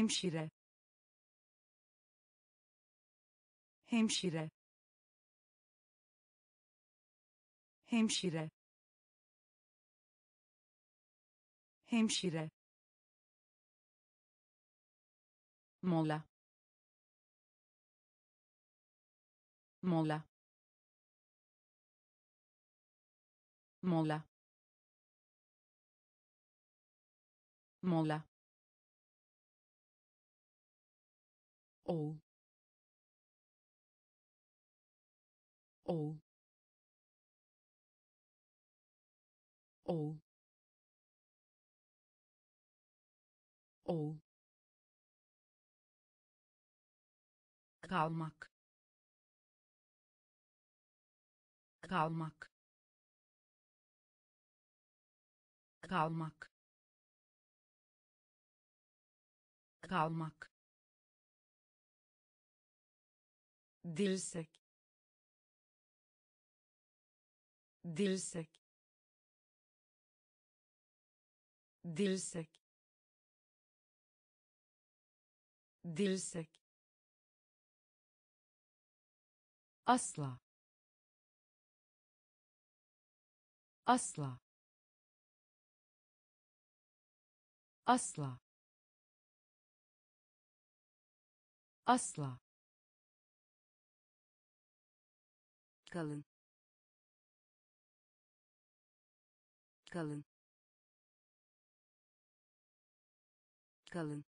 hemşire. Hemşire. Hemşire. Hemşire. Mola. Mola. Mola. Mola oğul oğul oğul oğul kalmak. Kalmak. Kalmak. Kalmak dirsek dirsek dirsek dirsek asla. Asla. Asla. Asla kalın. Kalın. Kalın.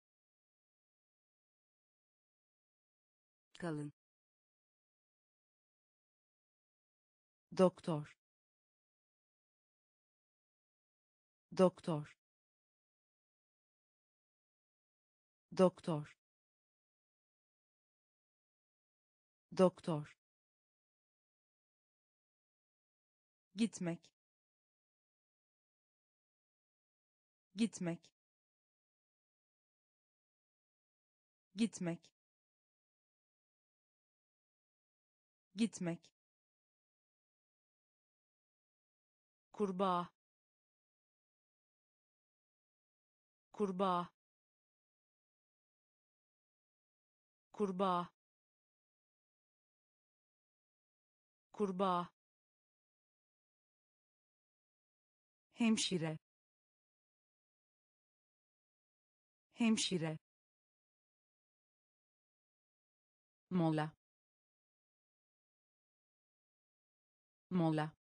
Kalın. Doktor. Doktor. Doktor. Doktor gitmek. Gitmek. Gitmek. Gitmek. Kurbağa. Kurbağa. Kurbağa. Kurbağa hemşire. Hemşire. Mola. Mola.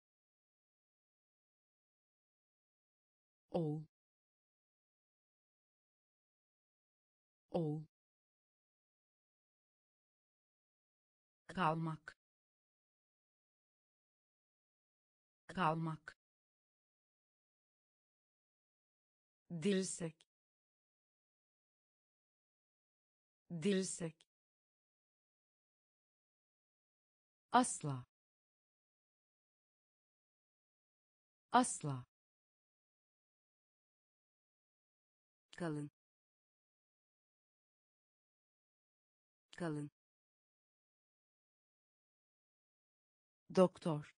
Oğul. Oğul. Kalmak. Kalmak dirsek dirsek asla. Asla. Kalın. Kalın. Doktor.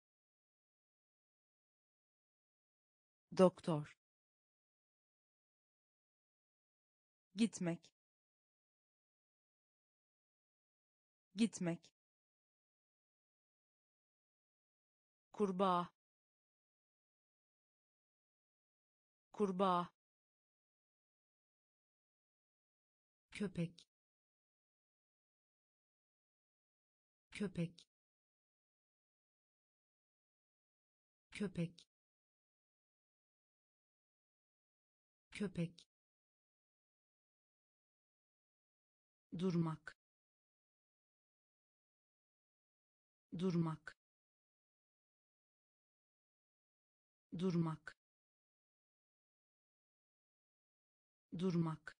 Doktor gitmek. Gitmek. Kurbağa. Kurbağa. Köpek. Köpek. Köpek. Köpek durmak durmak durmak durmak.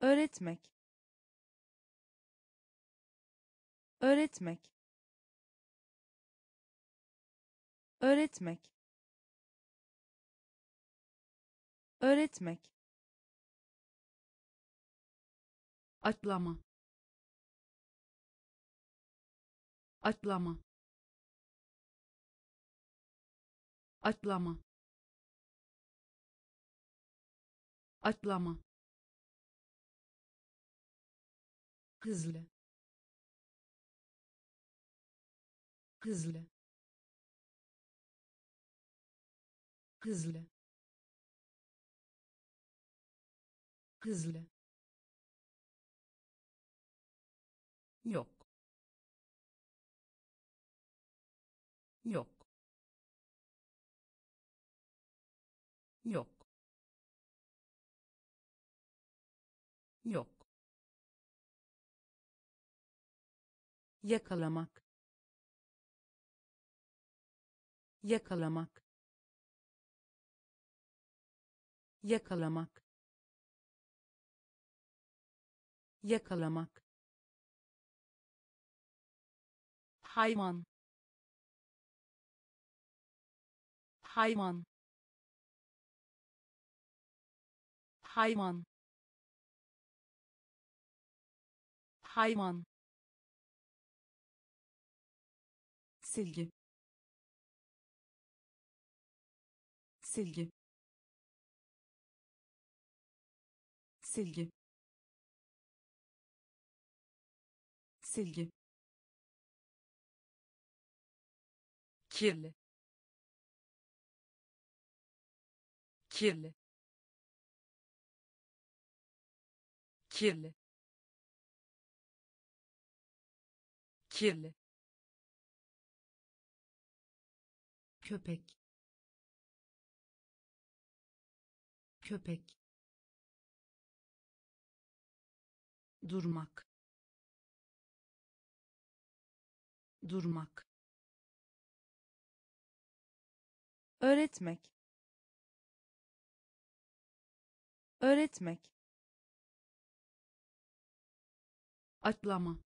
Öğretmek öğretmek. Öğretmek öğretmek atlama. Atlama. Atlama. Atlama. Hızlı. Hızlı. Hızlı. Hızlı yok. Yok. Yok. Yok. Yakalamak. Yakalamak. Yakalamak. Yakalamak hayvan. Hayvan. Hayvan. Hayvan. Silgi. Silgi. Silgi. Silgi kirli kirli kirli kirli köpek köpek durmak durmak öğretmek. Öğretmek. Atlama.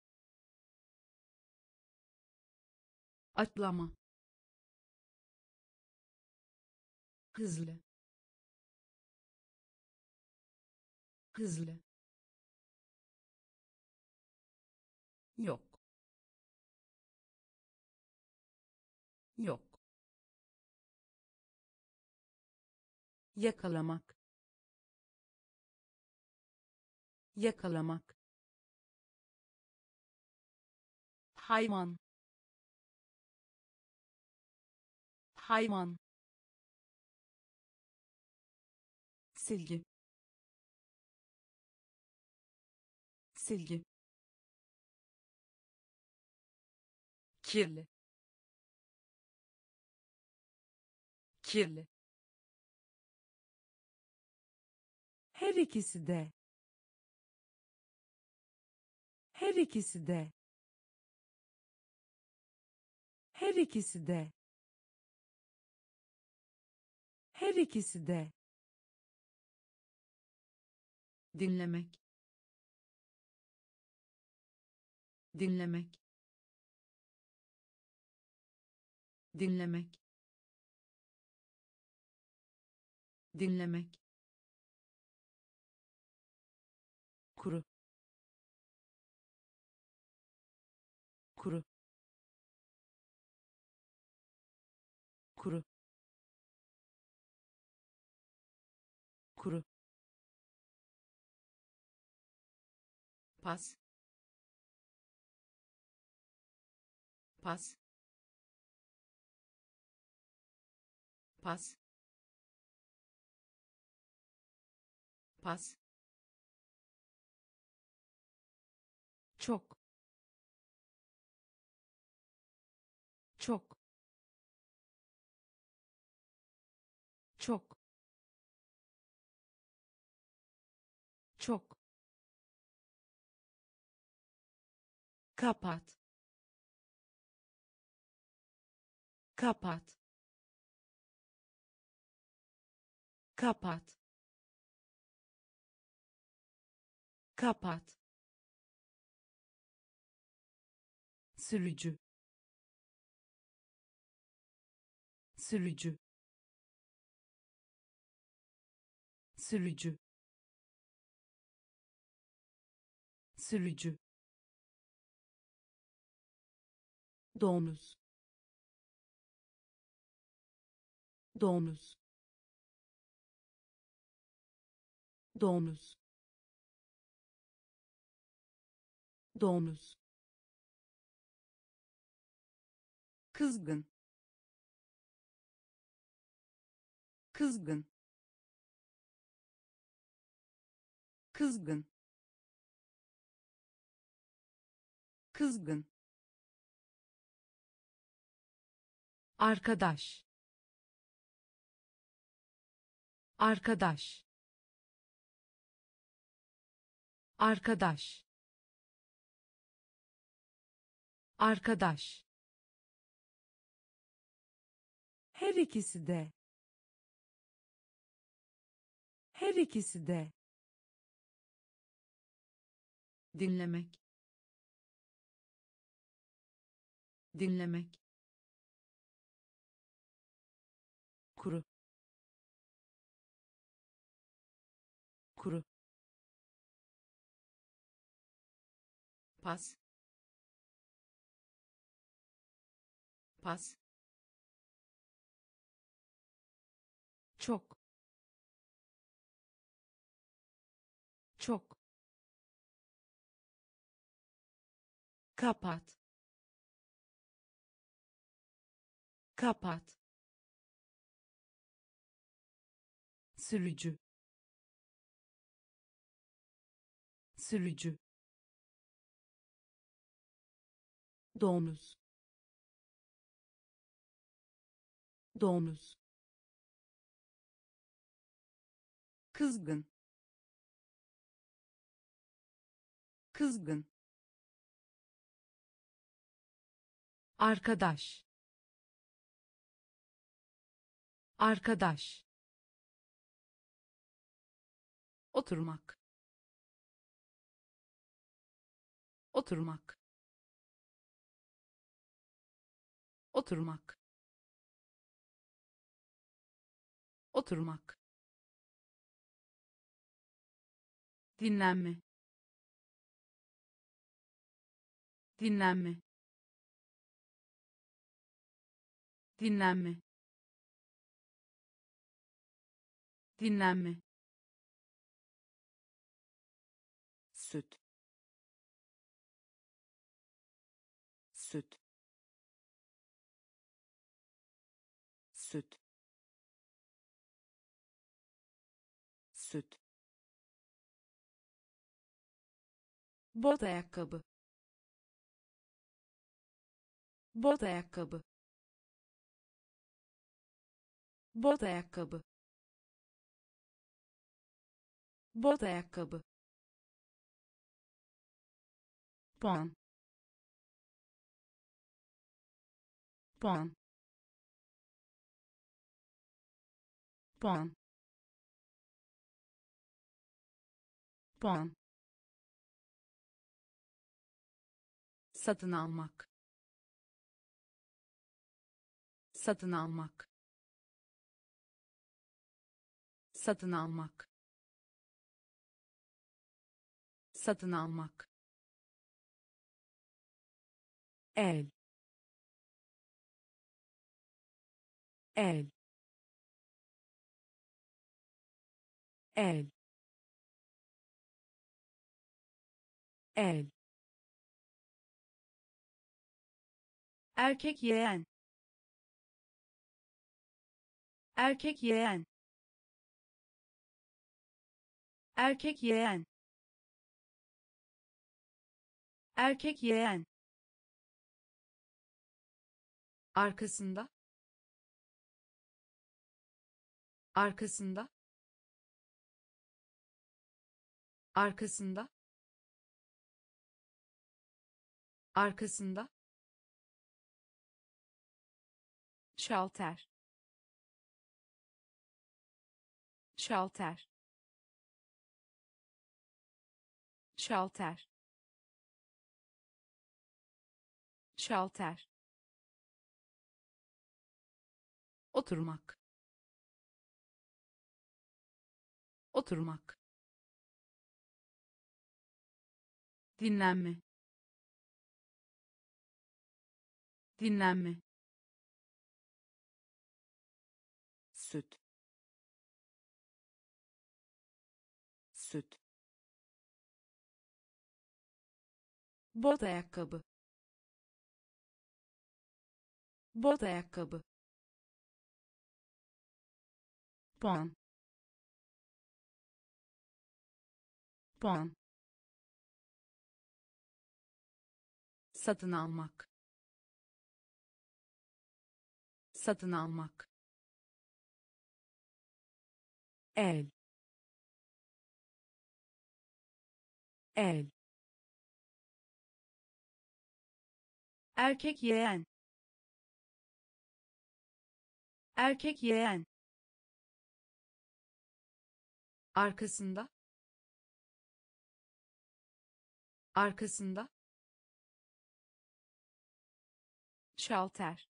Atlama. Hızlı. Hızlı. Yok. Yok yakalamak yakalamak hayvan hayvan silgi silgi kirli kirli her ikisi de. Her ikisi de. Her ikisi de. Her ikisi de. Dinlemek. Dinlemek. Dinlemek. Dinlemek pas. Pas. Pas. Pas kapat. Kapat. Kapat. Kapat. Sürücü. Sürücü. Sürücü. Sürücü domuz domuz domuz domuz kızgın. Kızgın. Kızgın. Kızgın arkadaş. Arkadaş. Arkadaş. Arkadaş. Her ikisi de. Her ikisi de. Dinlemek. Dinlemek pas. Pas. Çok. Çok. Kapat. Kapat. Sürücü. Sürücü domuz. Domuz. Kızgın. Kızgın. Arkadaş. Arkadaş. Oturmak. Oturmak oturmak. Oturmak. Dinlenme. Dinlenme. Dinlenme. Dinlenme. Süt bot ayakkabı. Bot ayakkabı. Bot ayakkabı. Bot ayakkabı. Puan. Puan. Puan. Puan satın almak. Satın almak. Satın almak. Satın almak. El. El. El. El erkek yeğen. Erkek yeğen. Erkek yeğen. Erkek yeğen. Arkasında. Arkasında. Arkasında. Arkasında şalter. Şalter. Şalter. Şalter. Oturmak. Oturmak. Dinlenme. Dinlenme süt. Süt. Bot ayakkabı. Bot ayakkabı. Puan. Puan. Satın almak. Satın almak el el erkek yeğen. Erkek yeğen. Arkasında. Arkasında. Şalter.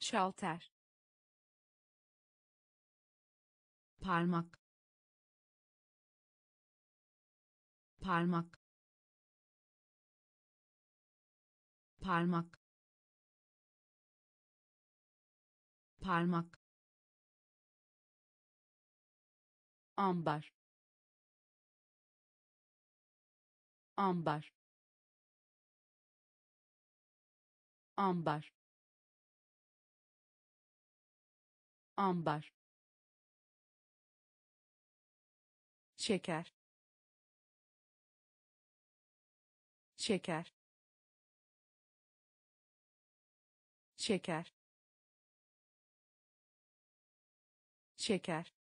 Şalter parmak. Parmak. Parmak. Parmak. Ambar. Ambar. Ambar. Ambar şeker şeker şeker şeker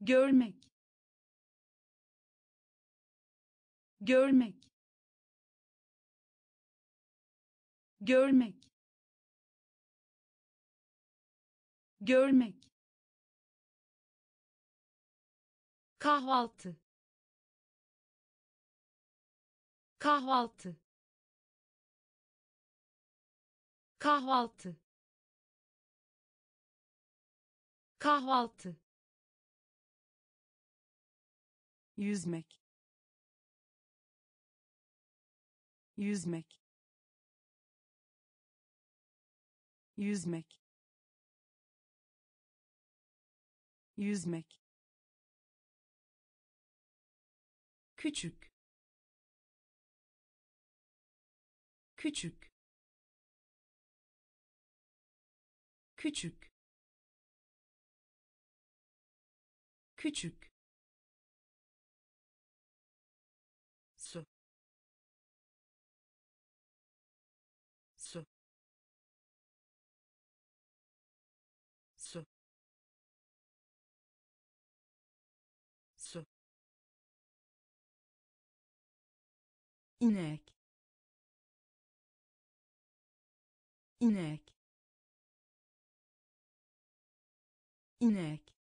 görmek. Görmek. Görmek. Görmek kahvaltı. Kahvaltı. Kahvaltı. Kahvaltı. Yüzmek. Yüzmek. Yüzmek. Yüzmek küçük küçük küçük küçük inek. İnek. İnek.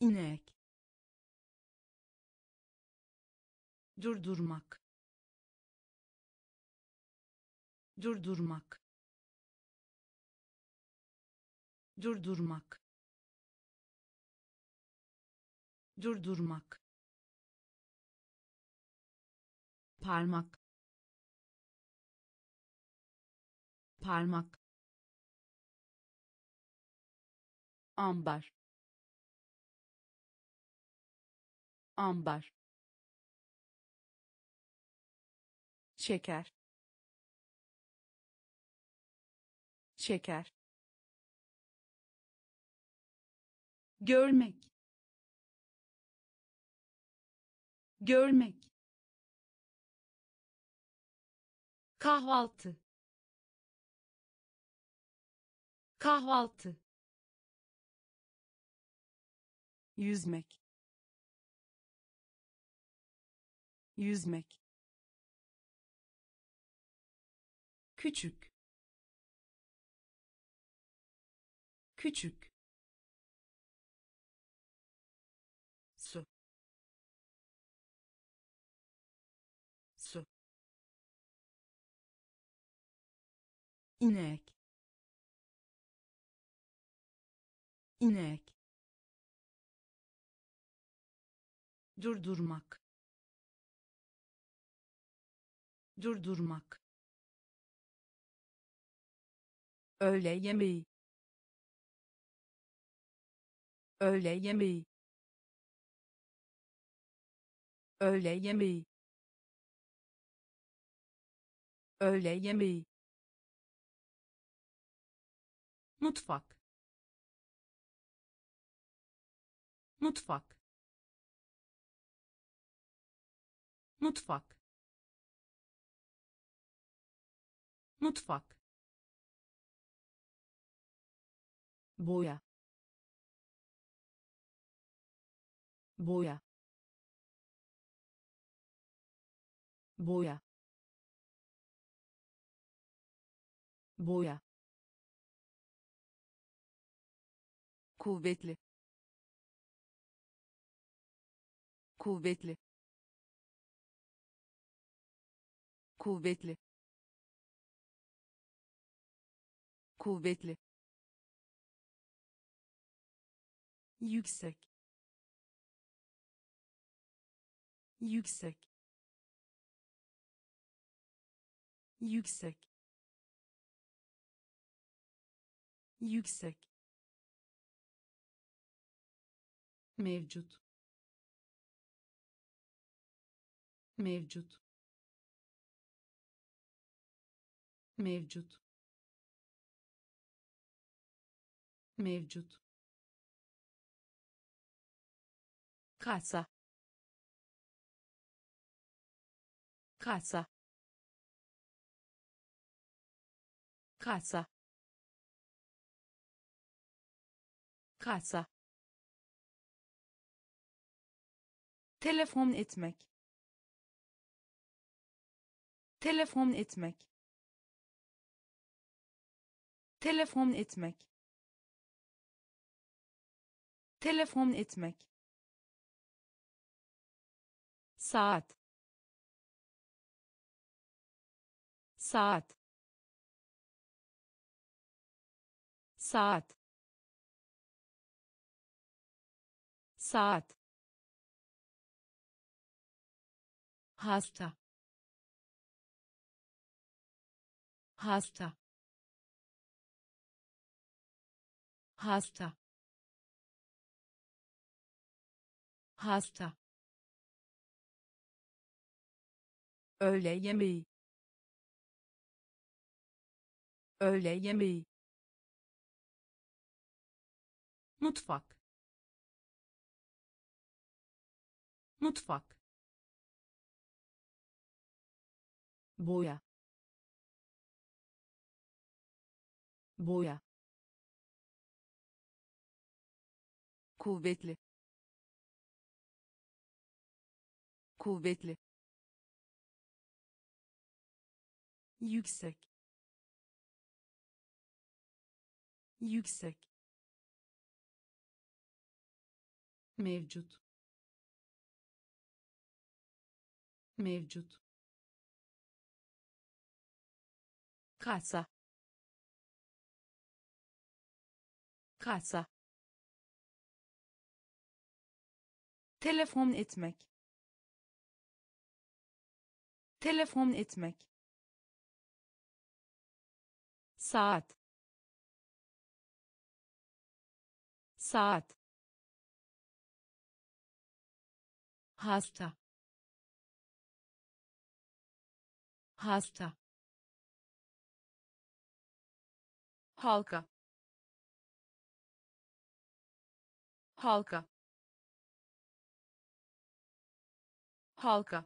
İnek. Durdurmak. Durdurmak. Durdurmak. Durdurmak parmak. Parmak. Ambar. Ambar. Şeker. Şeker. Görmek. Görmek kahvaltı. Kahvaltı. Yüzmek. Yüzmek. Küçük. Küçük inek. İnek. Durdurmak. Durdurmak. Öğle yemeği. Öğle yemeği. Öğle yemeği. Öğle yemeği mutfak. Mutfak. Mutfak. Mutfak. Boya. Boya. Boya. Boya kuvvetli. Kuvvetli. Kuvvetli. Kuvvetli. Yüksek. Yüksek. Yüksek. Yüksek mevcut. Mevcut. Mevcut. Mevcut. Kasa. Kasa. Kasa. Kasa telefon etmek. Telefon etmek. Telefon etmek. Telefon etmek. Saat. Saat. Saat. Saat hasta. Hasta. Hasta. Hasta. Öğle yemeği. Öğle yemeği. Mutfak. Mutfak boya. Boya. Kuvvetli. Kuvvetli. Yüksek. Yüksek. Mevcut. Mevcut kasa. Kasa. Telefon etmek. Telefon etmek. Saat. Saat. Hasta. Hasta halka. Halka. Halka.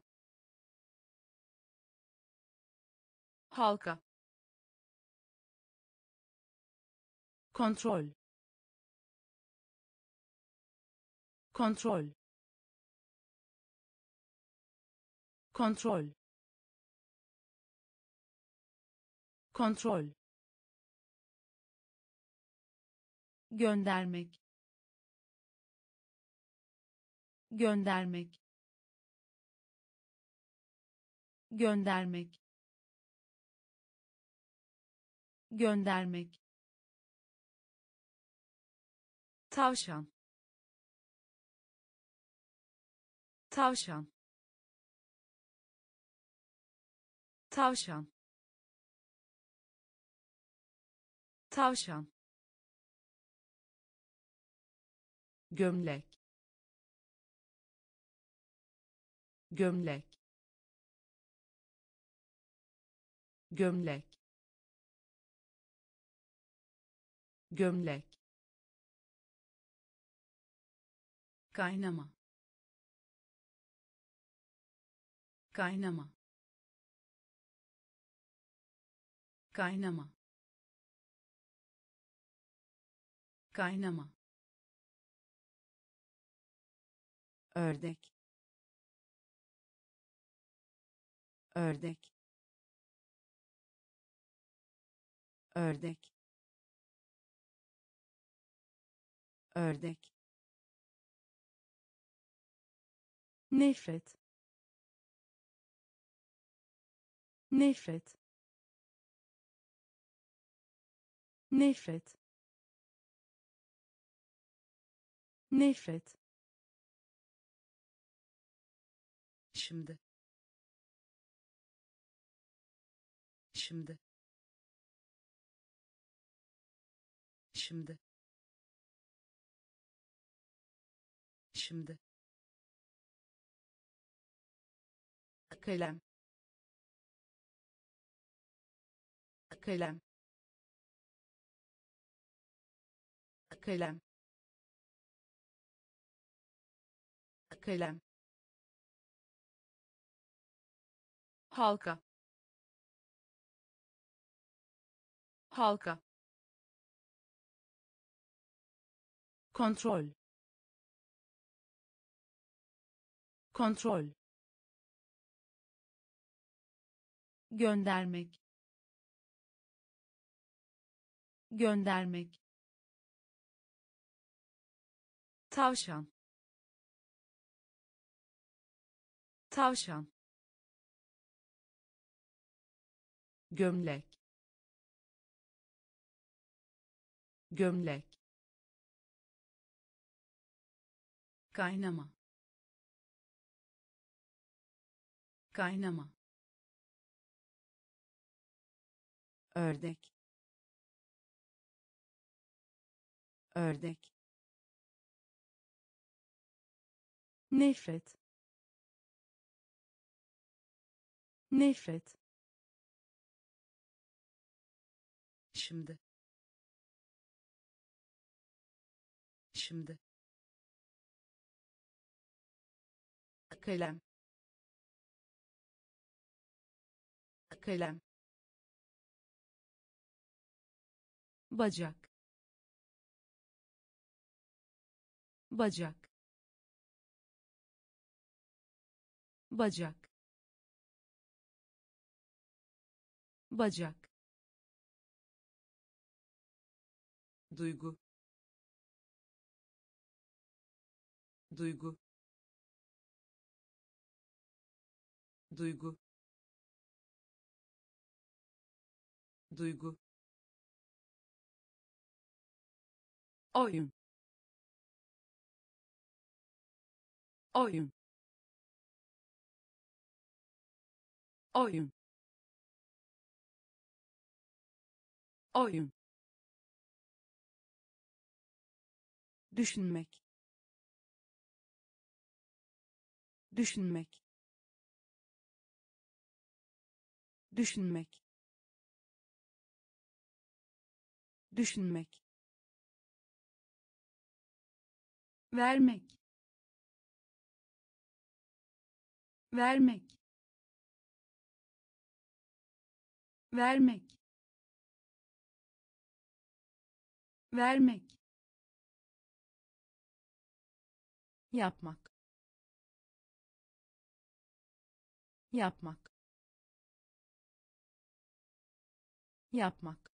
Halka. Kontrol. Kontrol. Kontrol. Kontrol göndermek. Göndermek. Göndermek. Göndermek. Tavşan. Tavşan. Tavşan. Tavşan gömlek. Gömlek. Gömlek. Gömlek. Kaynama. Kaynama. Kaynama. Kaynama ördek. Ördek. Ördek. Ördek. Nefret. Nefret. Nefret. Nefret şimdi. Şimdi. Şimdi. Şimdi. Kalem kalem kalem kalem halka. Halka. Kontrol. Kontrol. Göndermek. Göndermek. Tavşan. Tavşan gömlek. Gömlek. Kaynama. Kaynama. Ördek. Ördek. Nefret. Nefret şimdi. Şimdi. Kalem. Kalem. Bacak. Bacak. Bacak. Bacak duygu. Duygu. Duygu. Duygu. Oyun. Oyun. Oyun. Oyun düşünmek. Düşünmek. Düşünmek. Düşünmek. Vermek. Vermek. Vermek. Vermek yapmak. Yapmak. Yapmak.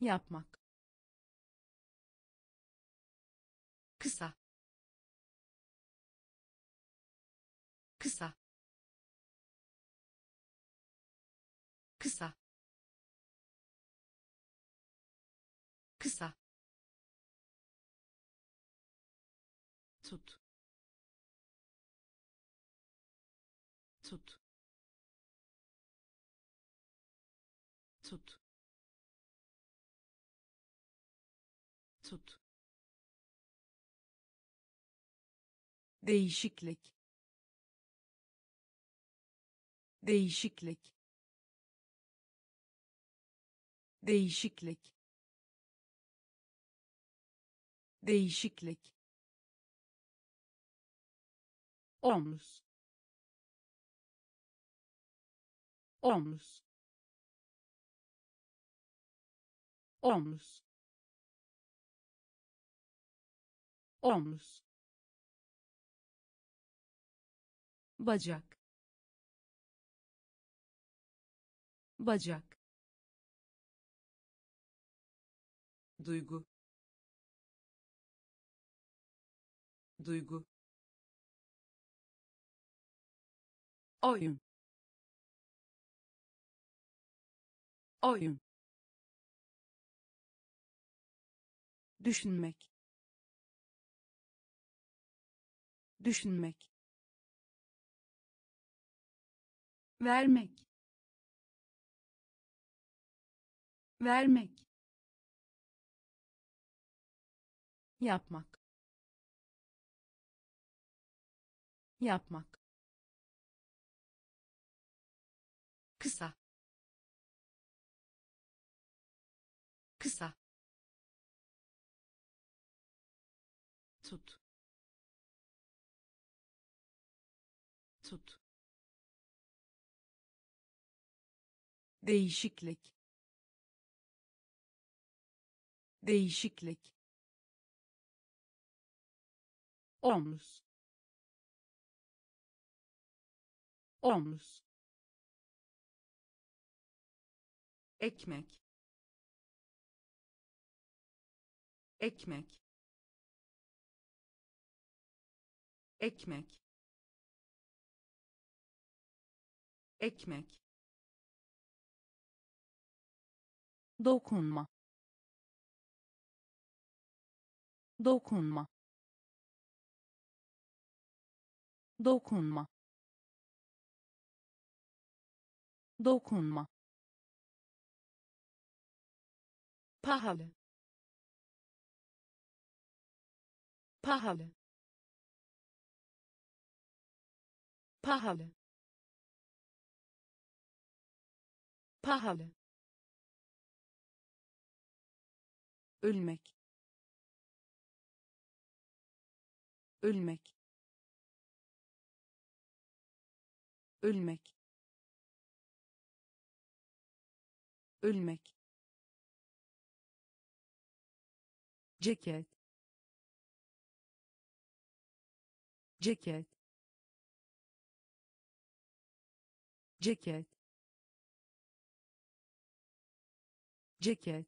Yapmak. Kısa. Kısa. Kısa. Kısa tut. Tut. Tut. Değişiklik. Değişiklik. Değişiklik. Değişiklik. Omuz omuz omuz omuz bacak. Bacak. Duygu. Duygu. Oyun oyun. Düşünmek. Düşünmek. Vermek. Vermek. Yapmak. Yapmak. Kısa kısa. Tut. Tut. Değişiklik. Değişiklik. Omuz. Omuz. Ekmek ekmek. Ekmek. Ekmek. Dokunma. Dokunma. Dokunma. Dokunma. Pahalı pahalı. Pahalı. Pahalı. Ölmek. Ölmek. Ölmek. Ölmek. Ceket ceket. Ceket. Ceket.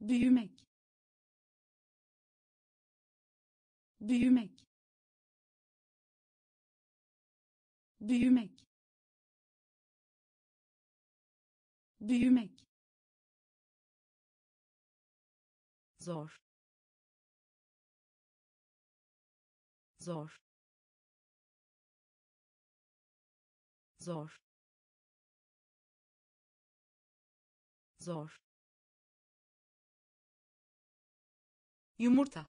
Büyümek. Büyümek. Büyümek. Büyümek. Zor zor. Zor. Zor. Yumurta.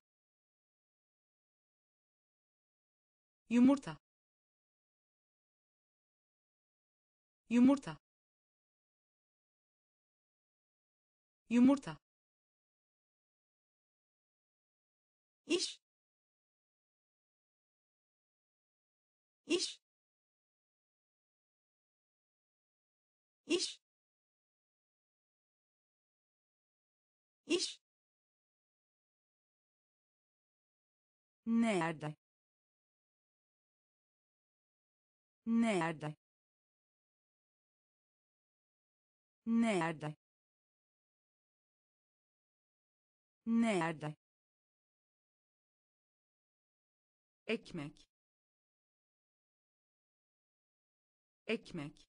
Yumurta. Yumurta. Yumurta. İş iş. İş. İş. Nerede? Nerede? Nerede? Nerede? Ekmek ekmek.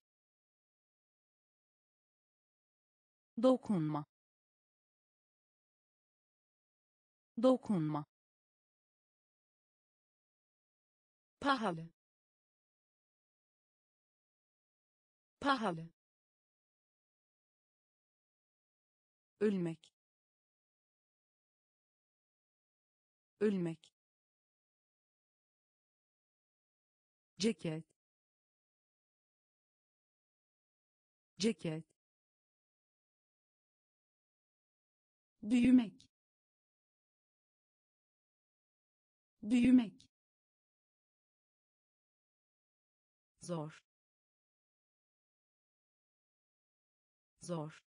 Dokunma. Dokunma. Pahalı. Pahalı. Ölmek. Ölmek. Ceket ceket. Büyümek. Büyümek. Zor. Zor.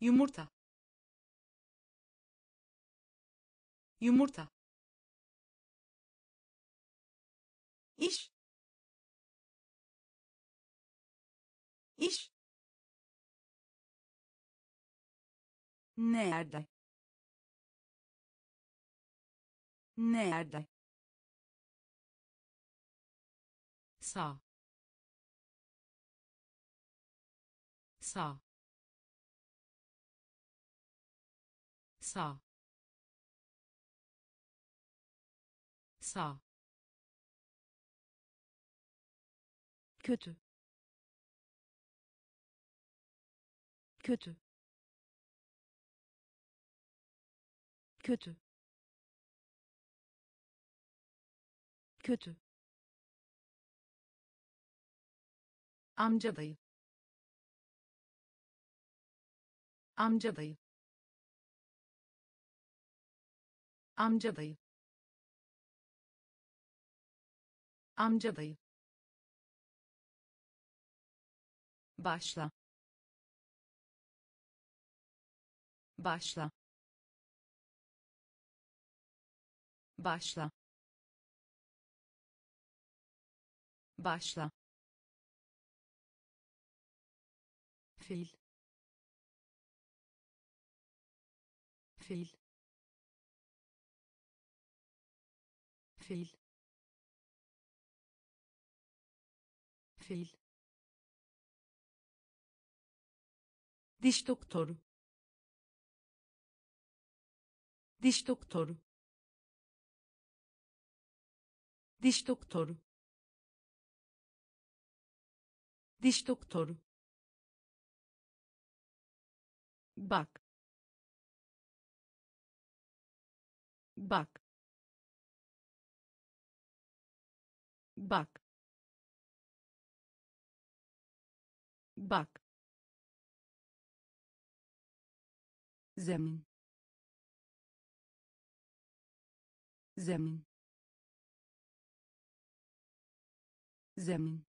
Yumurta. Yumurta. İş iş? Nerede? Nerede? Sağ. Sağ. Sağ. Sağ. Kötü kötü. Kötü. Kötü. Amca dayı amca dayı amca dayı amca dayı başla başla. Başla. Başla. Fil fil fil fil diş doktoru diş doktoru. Diş doktoru. Diş doktoru. Bak. Bak. Bak. Bak. Zemin zemin. Zemin.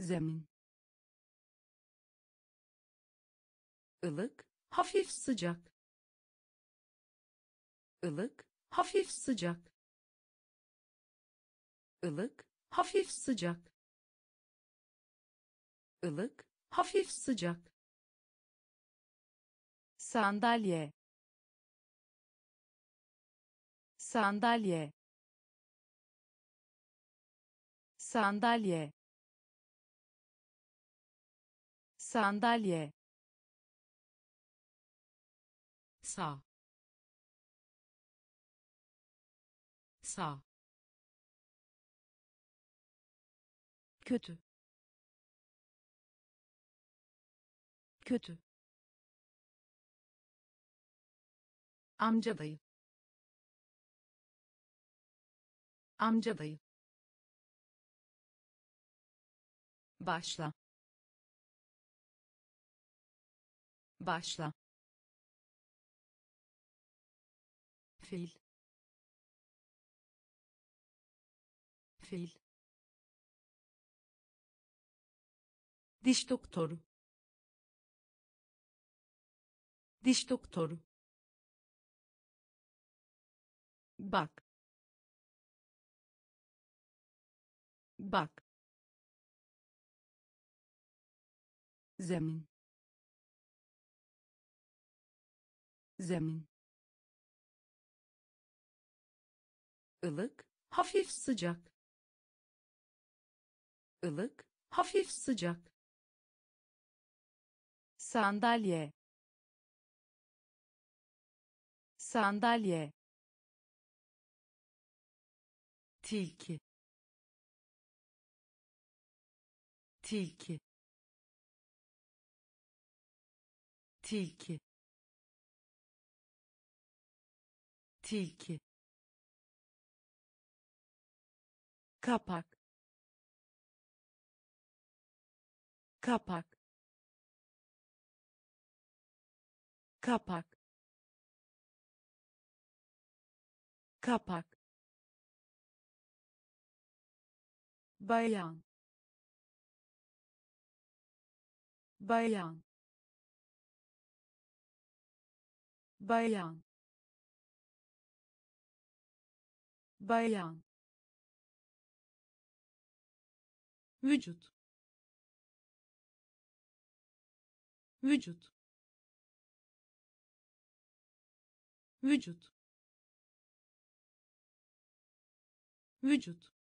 Zemin. Ilık hafif sıcak. Ilık hafif sıcak. Ilık hafif sıcak. Ilık hafif sıcak. Sandalye sandalye. Sandalye. Sandalye. Sağ sağ kötü. Kötü. Amca dayı amca dayı başla. Başla. Fil. Fil. Diş doktoru. Diş doktoru. Bak bak. Zemin. Zemin. Ilık hafif sıcak. Ilık hafif sıcak. Sandalye. Sandalye. Tilki tilki tilki tilki kapak kapak kapak kapak bayan bayan. Bayan. Bayan. Vücut. Vücut. Vücut. Vücut.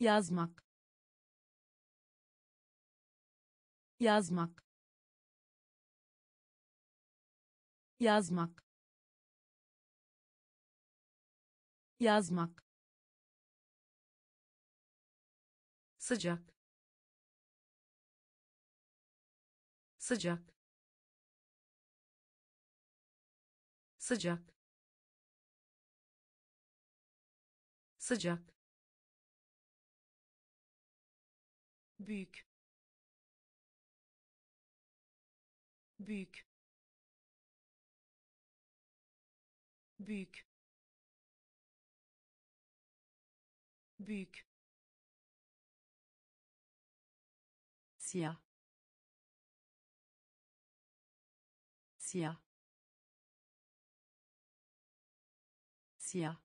Yazmak yazmak. Yazmak. Yazmak. Sıcak. Sıcak. Sıcak. Sıcak. Büyük büyük büyük büyük siyah siyah siyah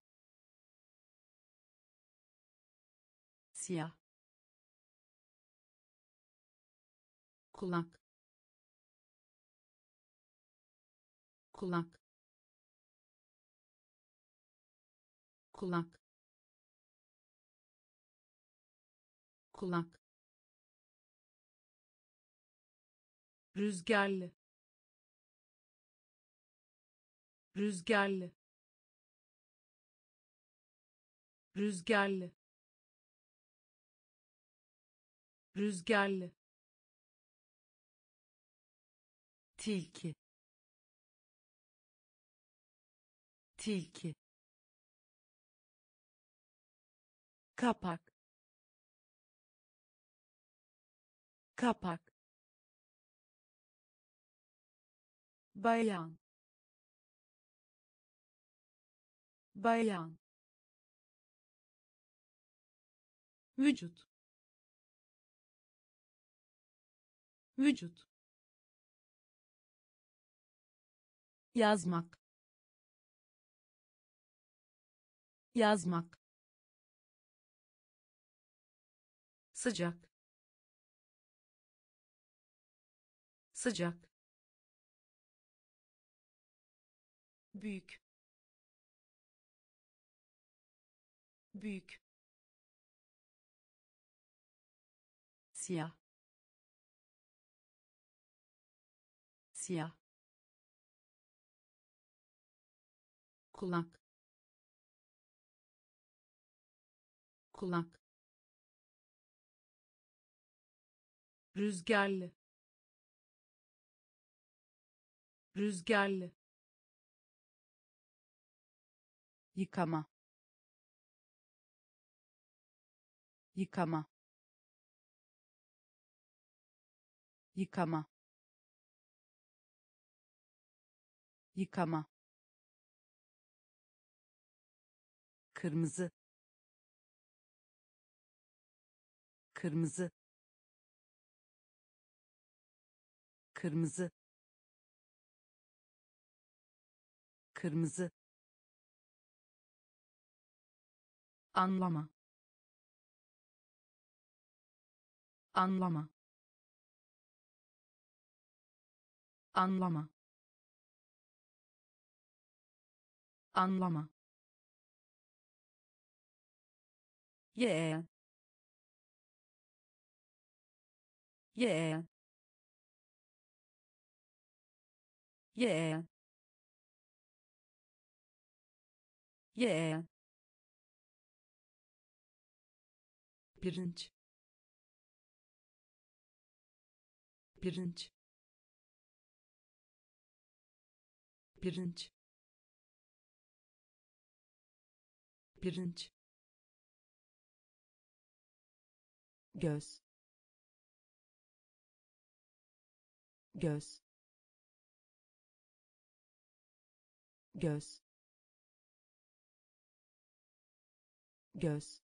siyah. kulak kulak. Kulak. Kulak. Rüzgarlı. Rüzgarlı. Rüzgarlı. Rüzgarlı. Tilki tilki kapak kapak bayan bayan vücut vücut yazmak yazmak. Sıcak. Sıcak. Büyük. Büyük. Siyah. Siyah. Kulak kulak. Rüzgarlı. Rüzgarlı. Yıkama. Yıkama. Yıkama. Yıkama. Kırmızı kırmızı. Kırmızı. Kırmızı. Anlama. Anlama. Anlama. Anlama. Yeğen yeğen yeğen Y. pirinç. Pirinç. Pirinç. Pirinç. Göz göz. Göz. Göz.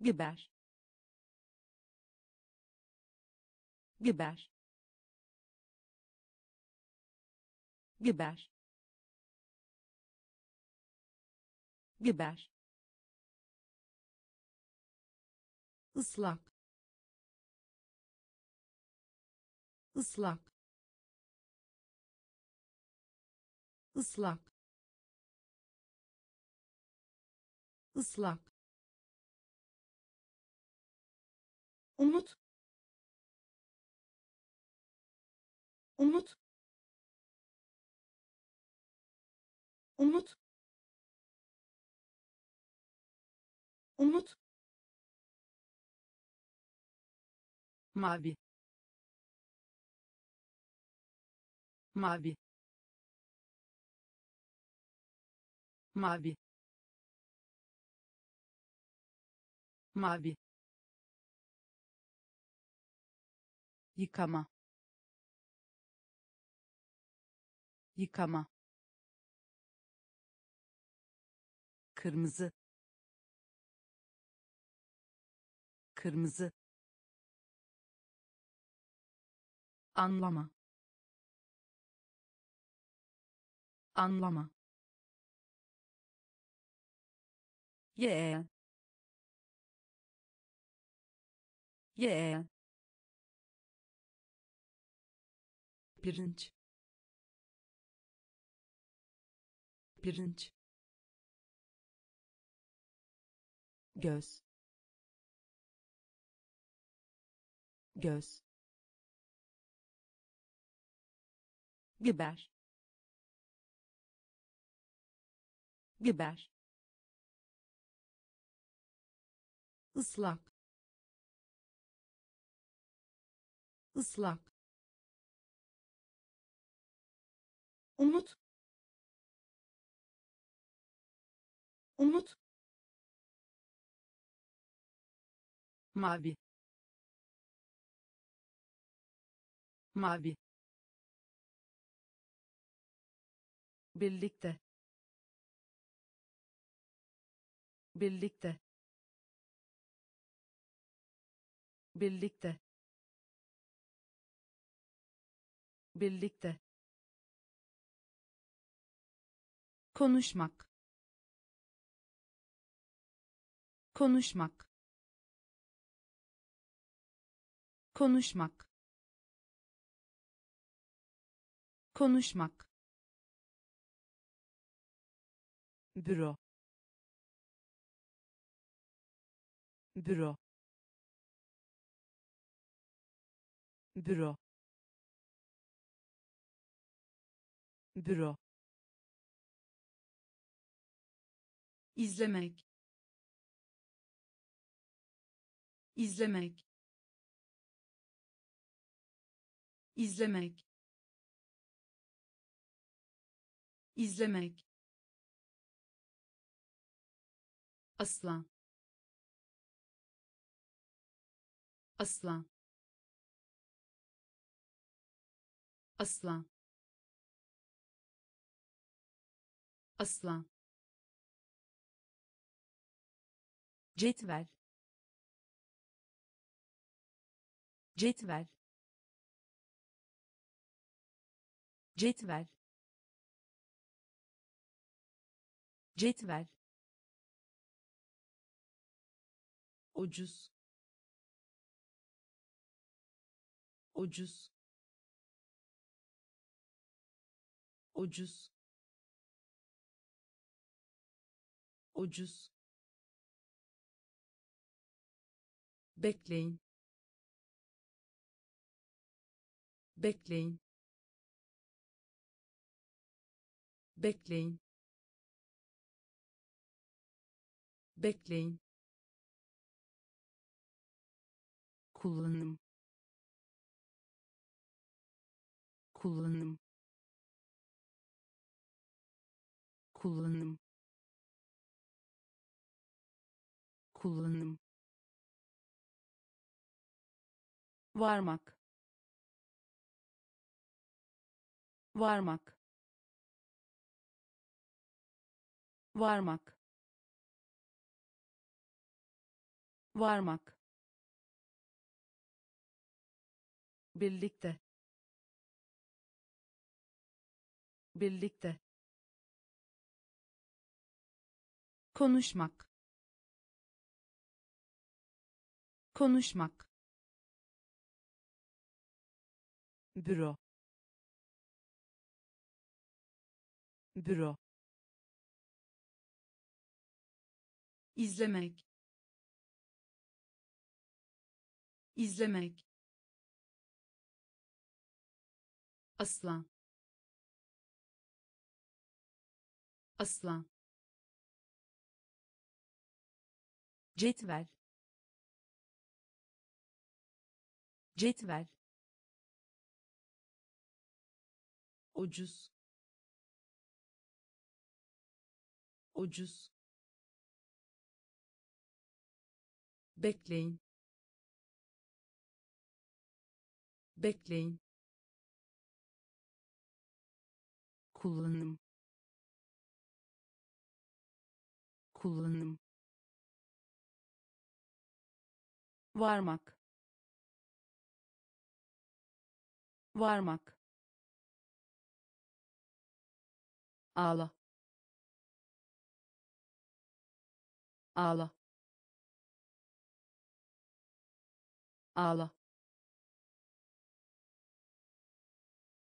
Biber biber biber biber ıslak ıslak ıslak ıslak umut. Umut. Umut. Umut. Mavi mavi. Mavi. Mavi. Yıkama. Yıkama. Kırmızı. Kırmızı. Anlama anlama. Ye. Ye. Pirinç. Pirinç. Göz. Göz. Biber biber. Islak ıslak umut. Umut. Mavi. Mavi. Birlikte birlikte. Birlikte. Birlikte. Konuşmak. Konuşmak. Konuşmak. Konuşmak. Büro büro. Büro. Büro. İzlemek. İzlemek. İzlemek. İzlemek. Aslan aslan aslan aslan cetvel. Cetvel. Cetvel. Cetvel. Ucuz ucuz. Ucuz. Ucuz. Bekleyin. Bekleyin. Bekleyin. Bekleyin. Kullanım kullanım. Kullanım. Kullanım. Varmak. Varmak. Varmak. Varmak. Birlikte birlikte. Konuşmak. Konuşmak. Büro. Büro. İzlemek. İzlemek. Aslan aslan cetvel cetvel ucuz. Ucuz. Bekleyin. Bekleyin. Kullanım kullanım. Varmak. Varmak. Ağla. Ağla. Ağla.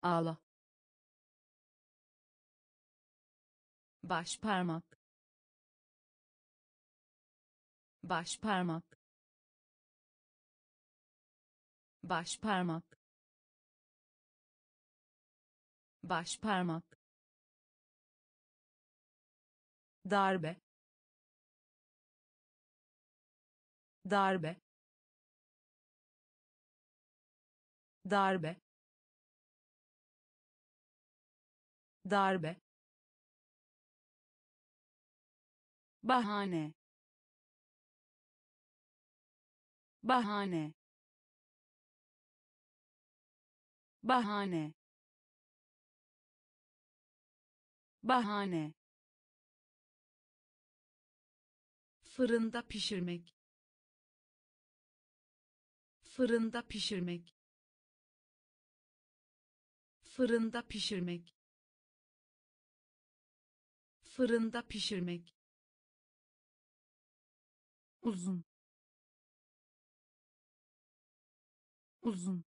Ağla. Baş parmak baş parmak baş parmak baş parmak darbe. Darbe. Darbe. Darbe. Bahane bahane. Bahane. Bahane. Fırında pişirmek. Fırında pişirmek. Fırında pişirmek. Fırında pişirmek. Uzun uzun.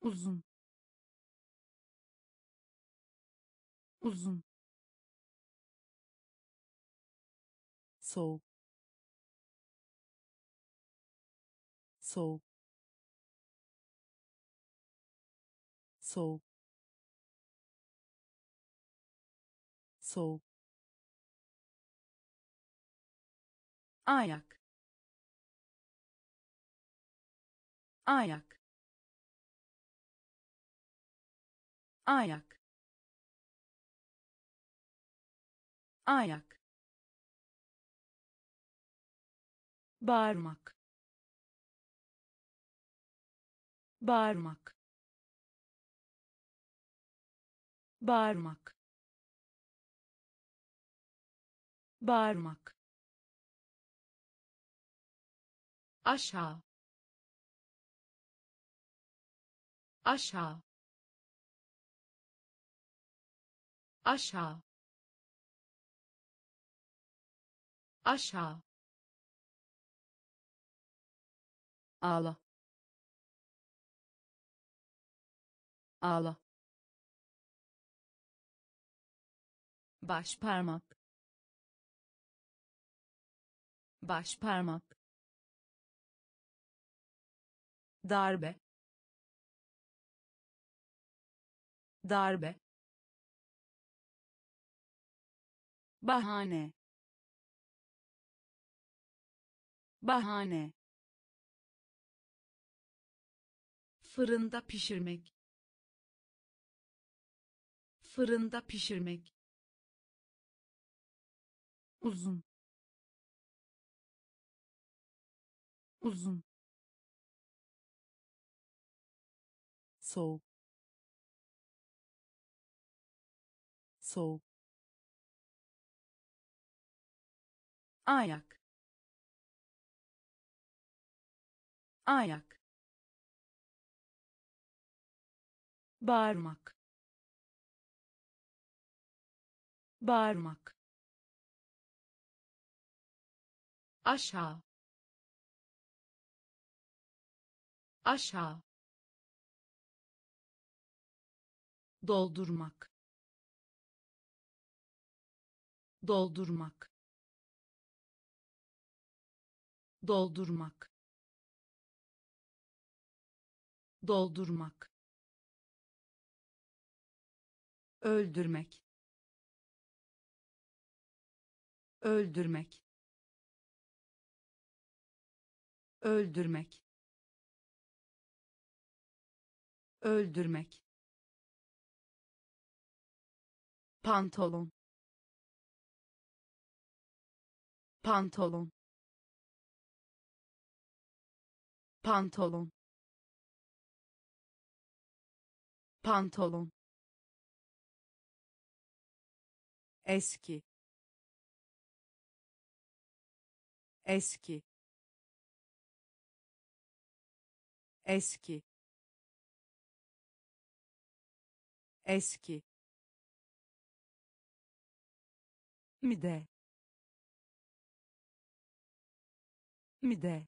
Uzun. Uzun. Soğuk. Soğuk. Soğuk. Soğuk. Ayak ayak. Ayak. Ayak. Bağırmak. Bağırmak. Bağırmak. Bağırmak. Aşağı aşağı. Aşağı. Aşağı. Ağla. Ağla. Baş parmak baş parmak darbe darbe. Bahane. Bahane. Fırında pişirmek. Fırında pişirmek. Uzun. Uzun. Soğuk soğuk. Ayak. Ayak. Bağırmak. Bağırmak. Aşağı. Aşağı. Doldurmak doldurmak. Doldurmak. Doldurmak. Öldürmek. Öldürmek. Öldürmek. Öldürmek. Pantolon pantolon. Pantolon. Pantolon. Eski. Eski. Eski. Eski. Mide mide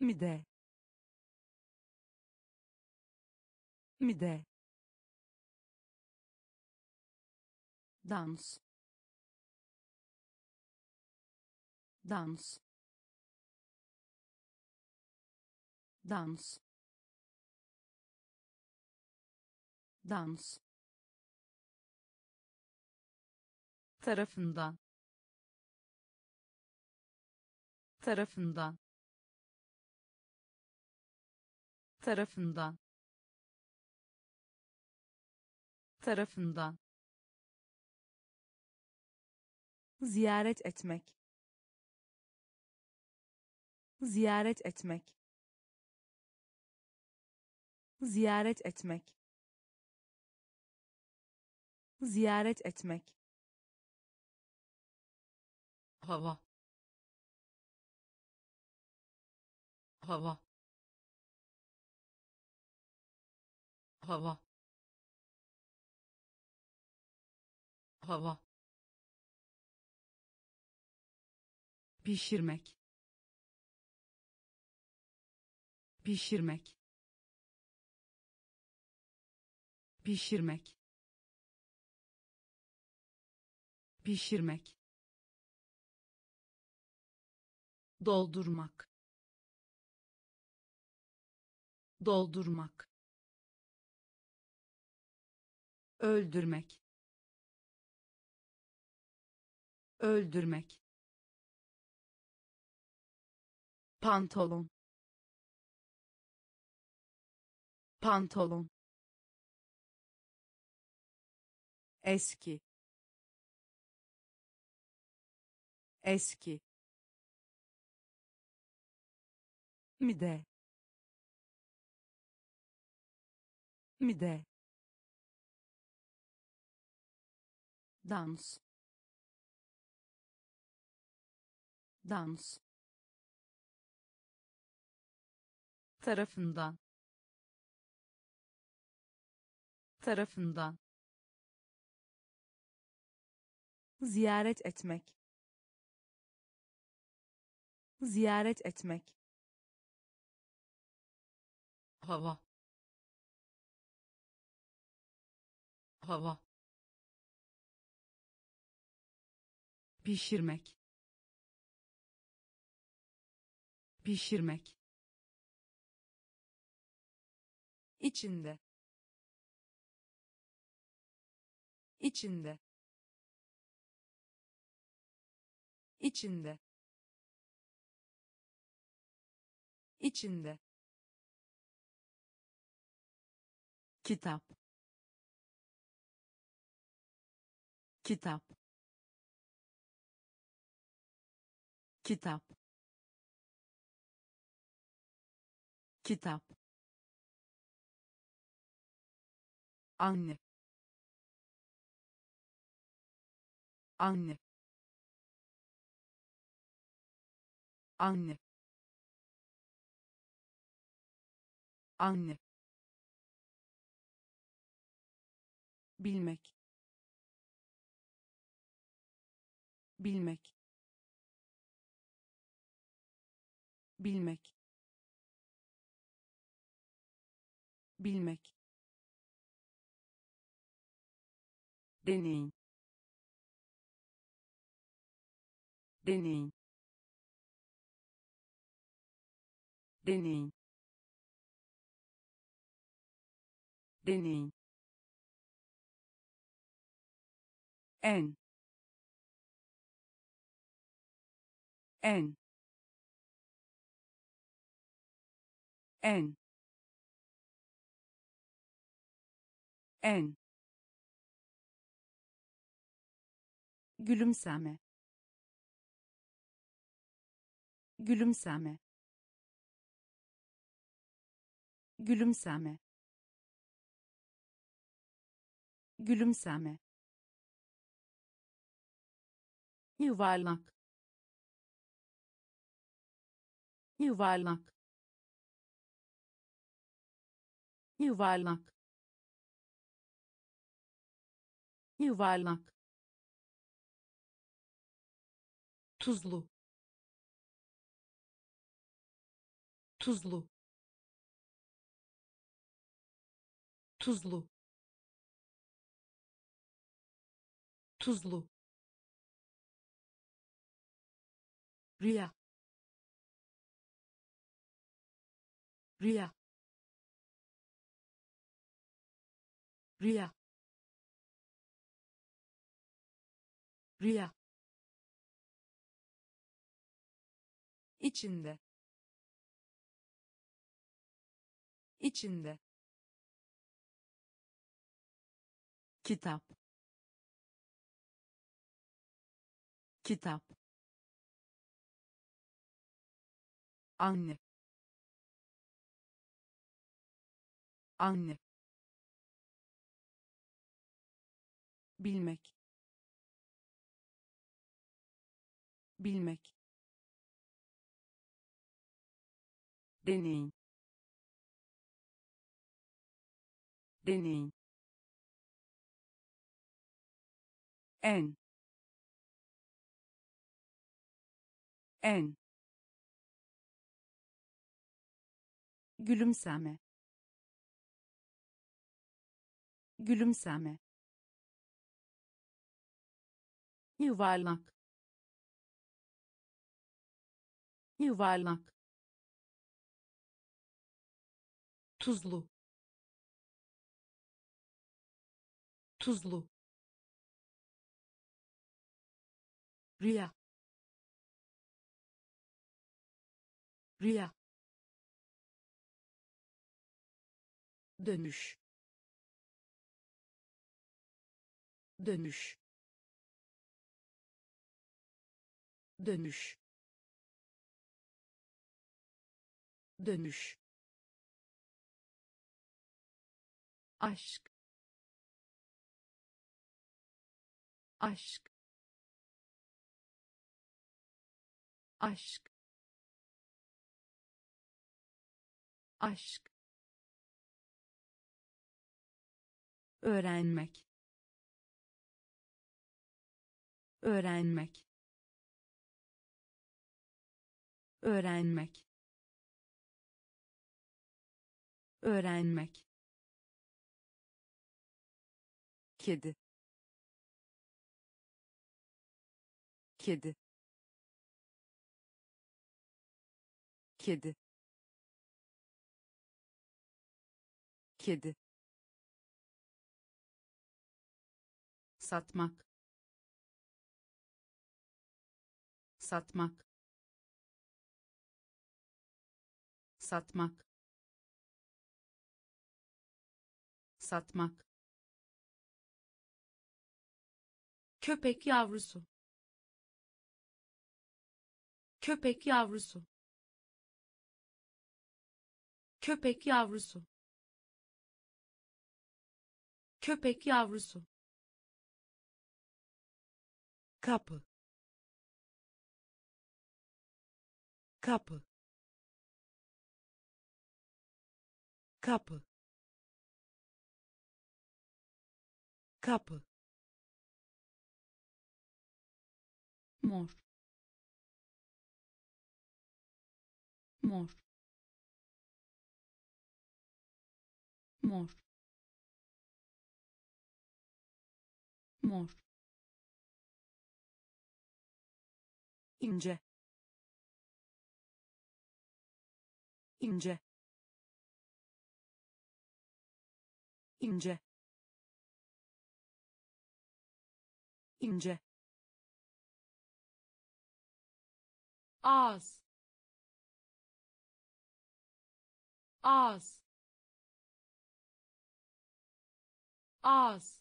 mide mide dans. Dans. Dans. Dans. Tarafından tarafından tarafından tarafından. Ziyaret etmek. Ziyaret etmek. Ziyaret etmek. Ziyaret etmek. Hava hava. Hava. Hava. Pişirmek. Pişirmek. Pişirmek. Pişirmek. Doldurmak doldurmak. Öldürmek. Öldürmek. Pantolon. Pantolon. Eski. Eski. Mide mide dans. Dans. Tarafından. Tarafından. Ziyaret etmek. Ziyaret etmek. Hava hava. Pişirmek. Pişirmek. İçinde. İçinde. İçinde. İçinde. Kitap kitap. Kitap. Kitap. Anne. Anne. Anne. Anne. Bilmek bilmek. Bilmek. Bilmek. Deney deney deney deney en en. En. En. Gülümseme. Gülümseme. Gülümseme. Gülümseme. Yuvarlak yuvarlak. Yuvarlak. Yuvarlak. Tuzlu. Tuzlu. Tuzlu. Tuzlu. Rüya rüya. Rüya. Rüya. İçinde. İçinde. Kitap. Kitap. Anne anne. Bilmek. Bilmek. Deney deney en. En. Gülümseme gülümseme. Yuvarlak. Yuvarlak. Tuzlu. Tuzlu. Rüya. Rüya. Dönüş dönüş. Dönüş. Dönüş. Aşk. Aşk. Aşk. Aşk. Öğrenmek öğrenmek. Öğrenmek. Öğrenmek. Kedi. Kedi. Kedi. Kedi. Satmak satmak. Satmak. Satmak. Köpek yavrusu. Köpek yavrusu. Köpek yavrusu. Köpek yavrusu. Kapı kapı kapı kapı mor. Mor. Mor. Mor. İnce ince. İnce. İnce. Ağız ağız ağız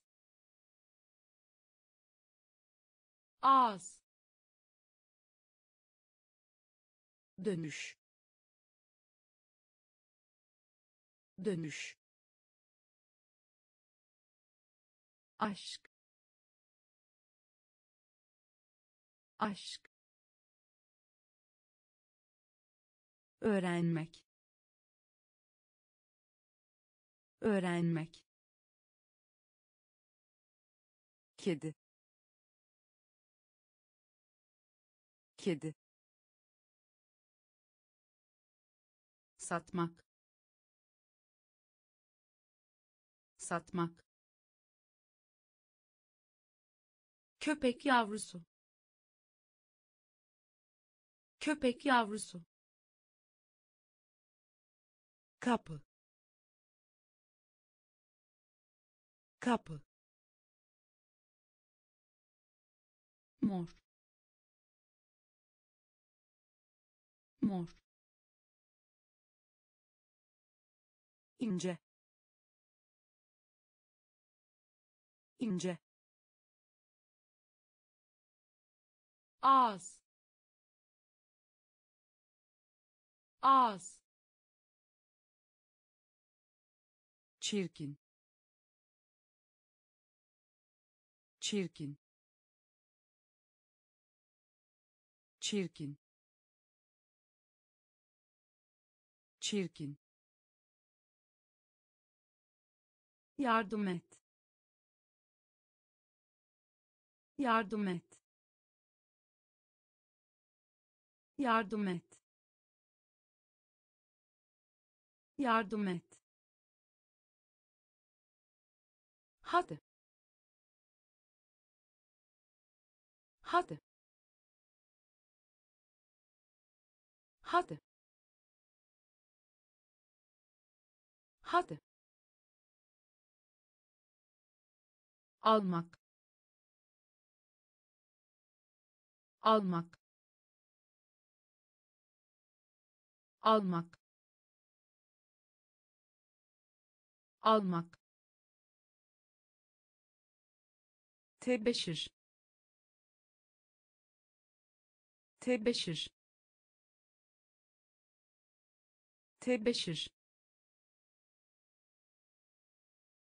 ağız dönüş dönüş. Aşk. Aşk. Öğrenmek. Öğrenmek. Kedi. Kedi. Satmak satmak. Köpek yavrusu. Köpek yavrusu. Kapı. Kapı. Mor. Mor. İnce ince ağız ağız çirkin. Çirkin. Çirkin. Çirkin. Yardım et yardım et. Yardım et. Yardım et. Hadi. Hadi. Hadi. Hadi. Almak almak. Almak. Almak. Tebeşir. Tebeşir. Tebeşir.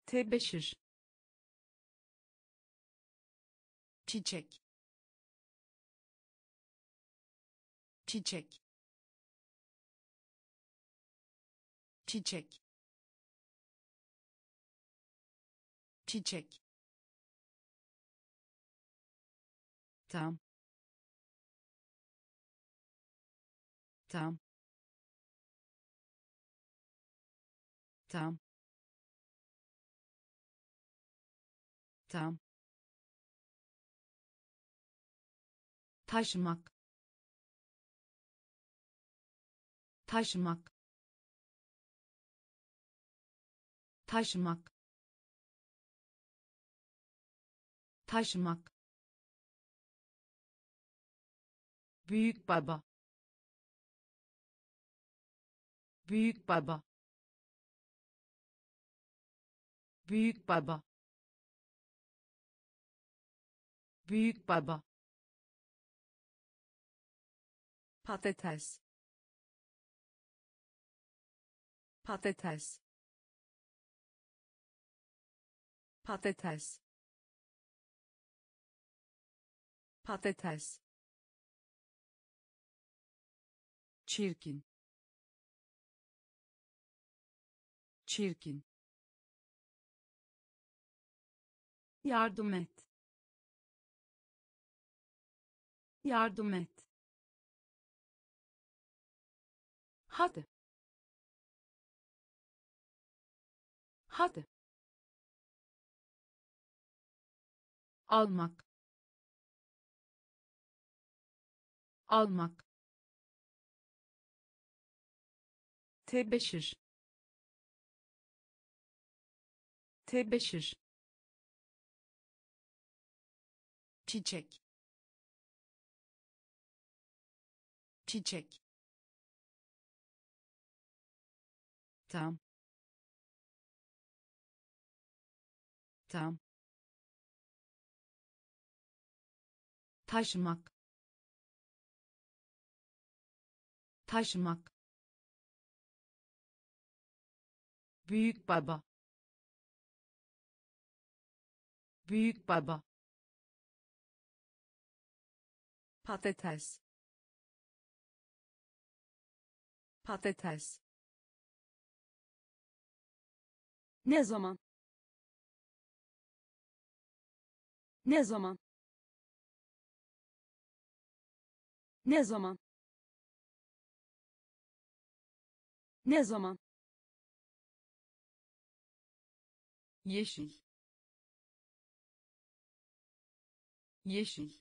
Tebeşir. Çiçek çiçek. Çiçek. Çiçek. Tam. Tam. Tam. Tam. Taşımak taşımak taşımak taşımak. Büyük baba büyük baba. Büyük baba büyük baba. Patates patates. Patates. Patates. Çirkin. Çirkin. Yardım et. Yardım et. Hadi hadi. Almak. Almak. Tebeşir. Tebeşir. Çiçek. Çiçek. Tam tam taşımak taşımak büyük baba. Büyük baba. Patates. Patates. Ne zaman? Ne zaman? Ne zaman? Ne zaman? yeşil yeşil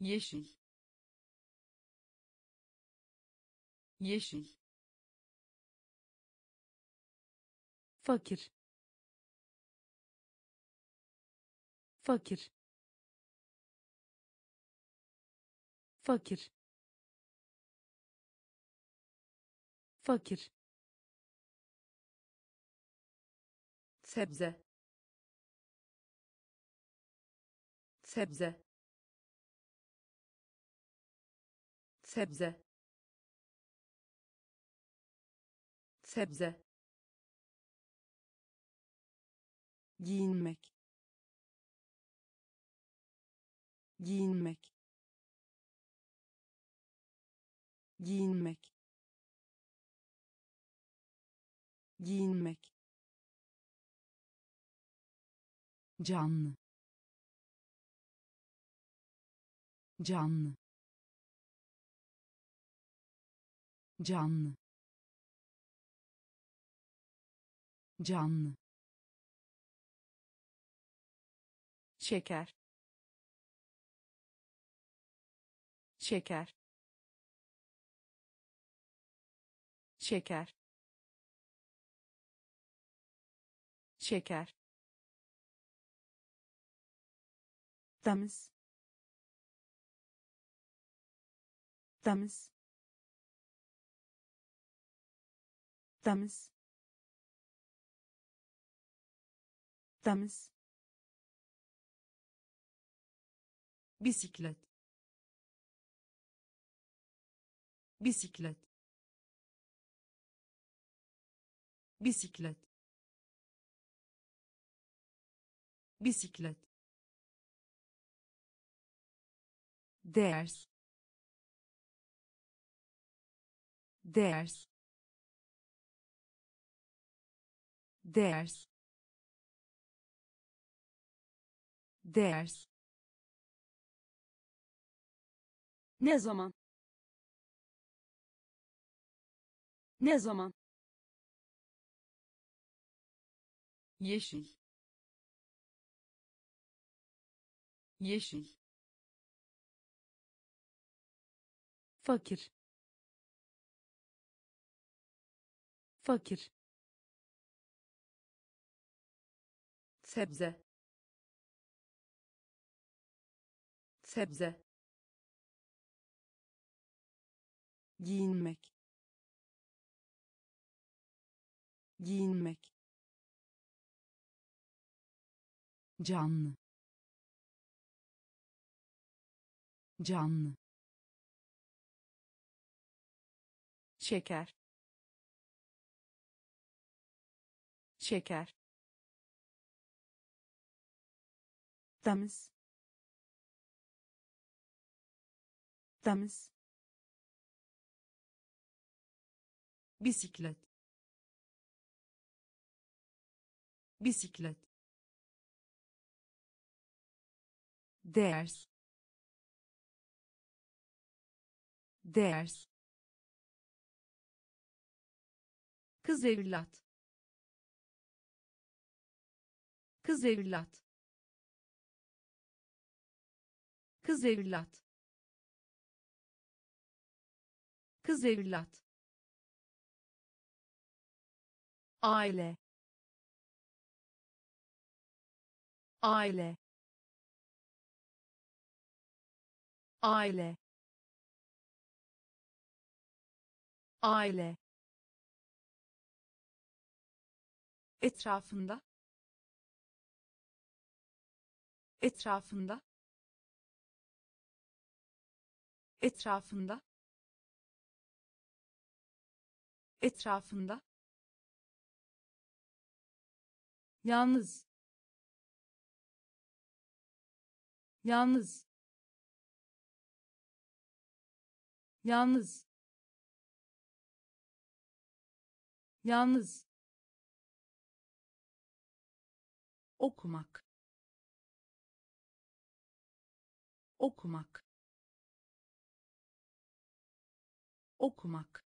yeşil yeşil Fakir. Fakir. Fakir. Fakir. sebze sebze sebze sebze giyinmek giyinmek. Giyinmek. Giyinmek. Canlı. Canlı. Canlı. Canlı. Şeker şeker şeker şeker temiz temiz temiz temiz bisiklet bisiklet. Bisiklet. Bisiklet. Ders ders ders ders ne zaman ne zaman? Yeşil. Yeşil. Fakir. Fakir. Sebze. Sebze. Giyinmek giyinmek. Canlı. Canlı. Şeker. Şeker. Temiz. Temiz. Bisiklet bisiklet. Ders. Ders. Kız evlat. Kız evlat. Kız evlat. Kız evlat. Aile aile. Aile. Aile. Etrafında. Etrafında. Etrafında. Etrafında. Yalnız yalnız. Yalnız. Yalnız. Okumak. Okumak. Okumak.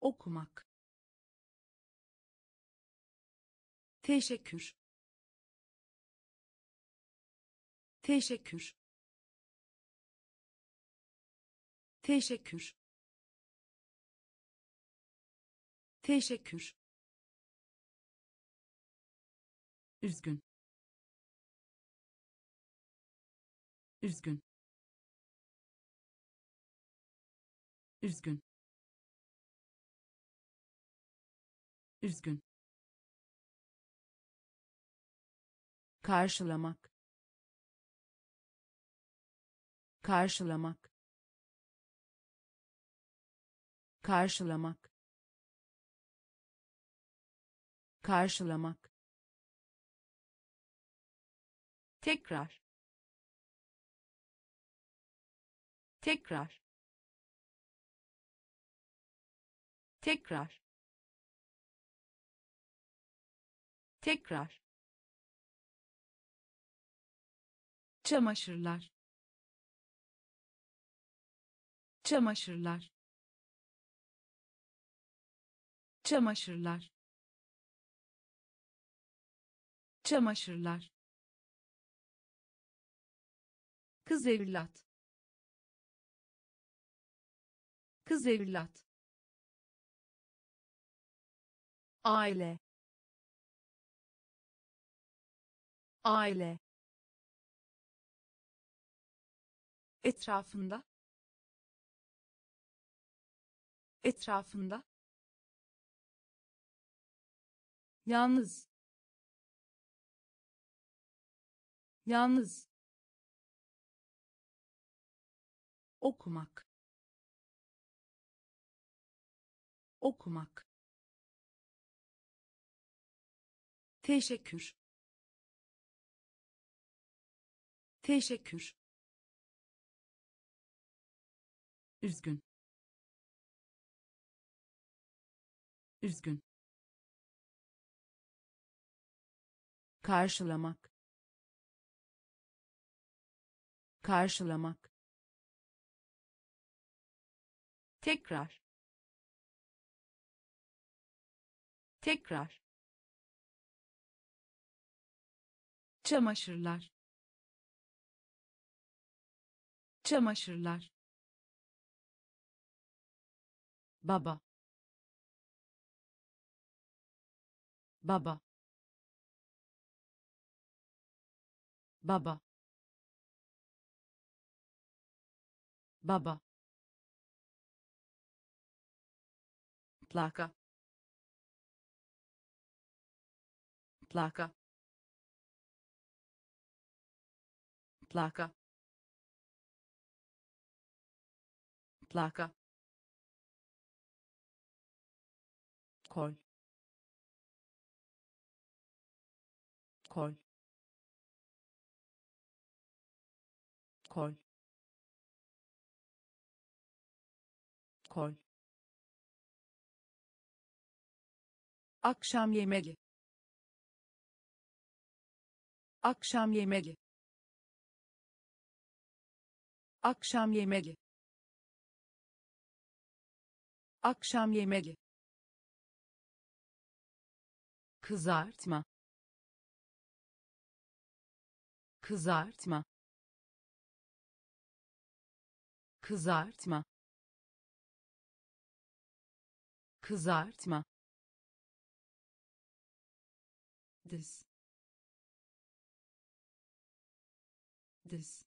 Okumak. Teşekkür teşekkür. Teşekkür. Teşekkür. Üzgün. Üzgün. Üzgün. Üzgün. Karşılamak karşılamak. Karşılamak. Karşılamak. Tekrar. Tekrar. Tekrar. Tekrar. Çamaşırlar çamaşırlar. Çamaşırlar. Çamaşırlar. Kız evlat. Kız evlat. Aile. Aile. Etrafında etrafında. Yalnız. Yalnız. Okumak. Okumak. Teşekkür. Teşekkür. Üzgün üzgün. Karşılamak. Karşılamak. Tekrar. Tekrar. Çamaşırlar. Çamaşırlar. Baba baba. Baba. Baba. Plaka plaka plaka plaka kol kol. Kol. Kol. Akşam yemeği. Akşam yemeği. Akşam yemeği. Akşam yemeği. Kızartma kızartma. Kızartma. Kızartma. This this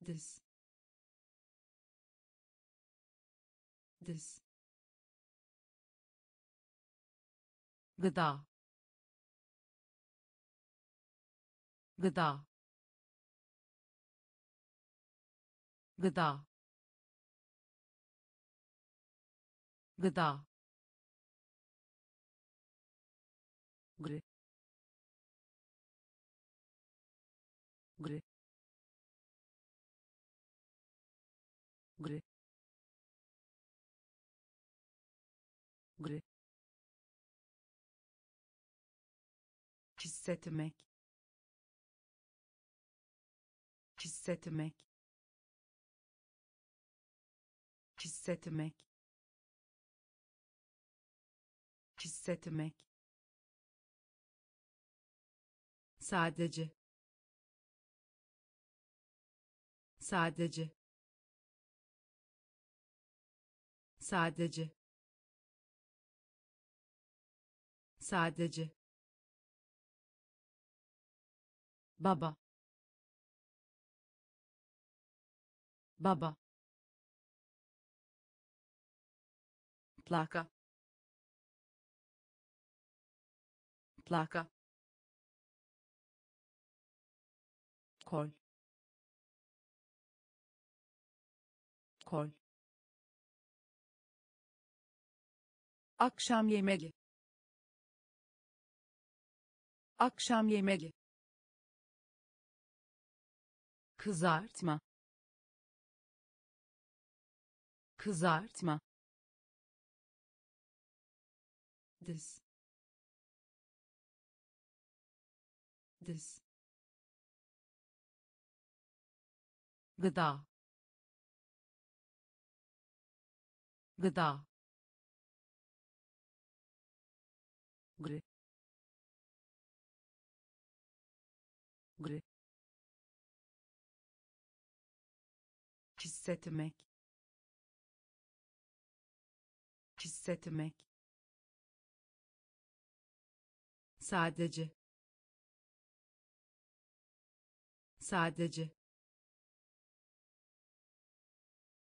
this this gıda gıda. Gıda. Gıda. Gri. Gri. Gri. Gri. Hissetmek hissetmek. Hissetmek. Hissetmek. Sadece. Sadece. Sadece. Sadece. Baba baba. Plaka plaka kol. Kol. Akşam yemeği akşam yemeği kızartma kızartma this this gıda. Gıda. Gri. Gri. Hissetmek hissetmek. Sadece. Sadece.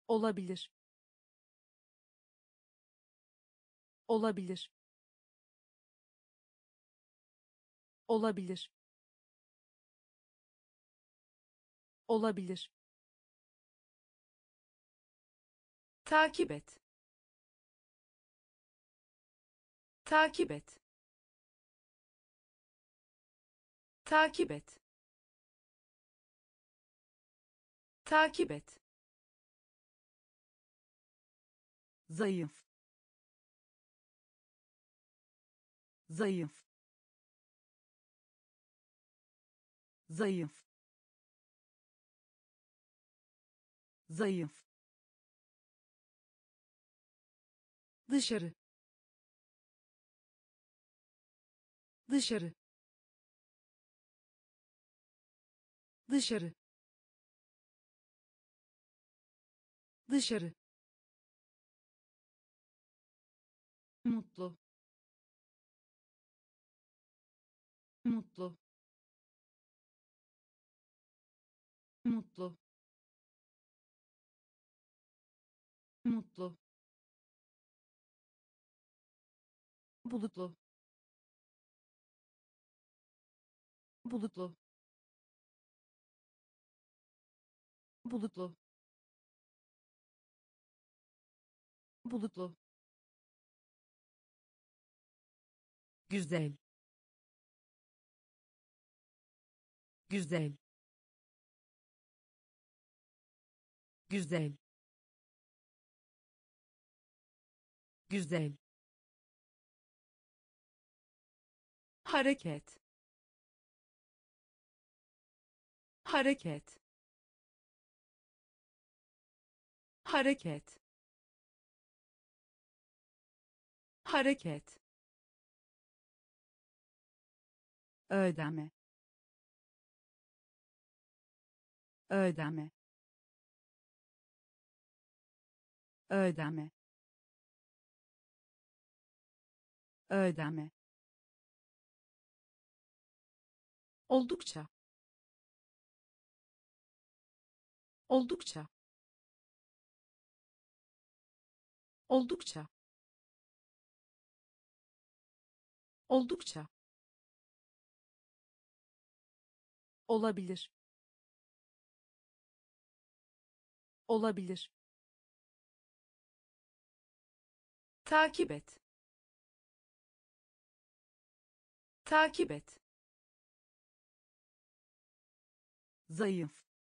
Olabilir. Olabilir. Olabilir. Olabilir. Takip et takip et. Takip et. Takip et. Zayıf. Zayıf. Zayıf. Zayıf. Dışarı dışarı. Dışarı. Dışarı. Mutlu. Mutlu. Mutlu. Mutlu. Bulutlu bulutlu. Bulutlu. Bulutlu. Güzel. Güzel. Güzel. Güzel. Hareket hareket. Hareket. Hareket. Ödeme. Ödeme. Ödeme. Ödeme. Oldukça oldukça. Oldukça. Oldukça. Olabilir. Olabilir. Takip et. Takip et. Zayıf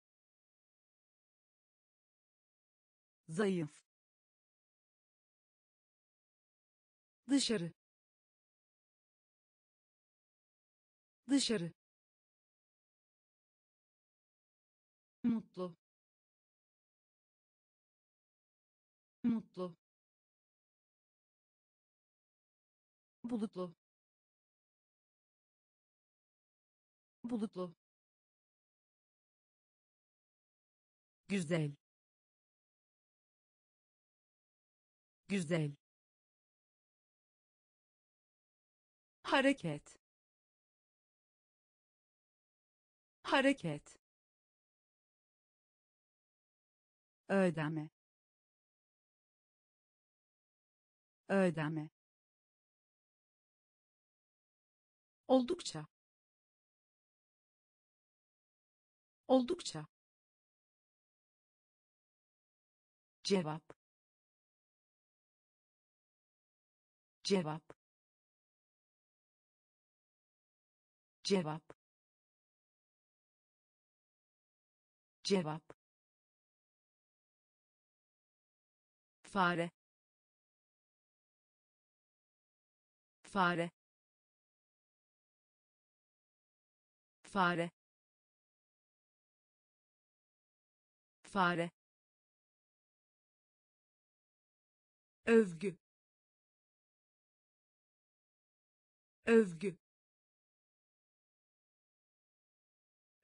zayıf. Dışarı. Dışarı. Mutlu. Mutlu. Bulutlu. Bulutlu. Güzel güzel. Hareket. Hareket. Ödeme. Ödeme. Oldukça. Oldukça. Cevap cevap. Cevap. Cevap. Fare. Fare. Fare. Fare. Övgü övgü.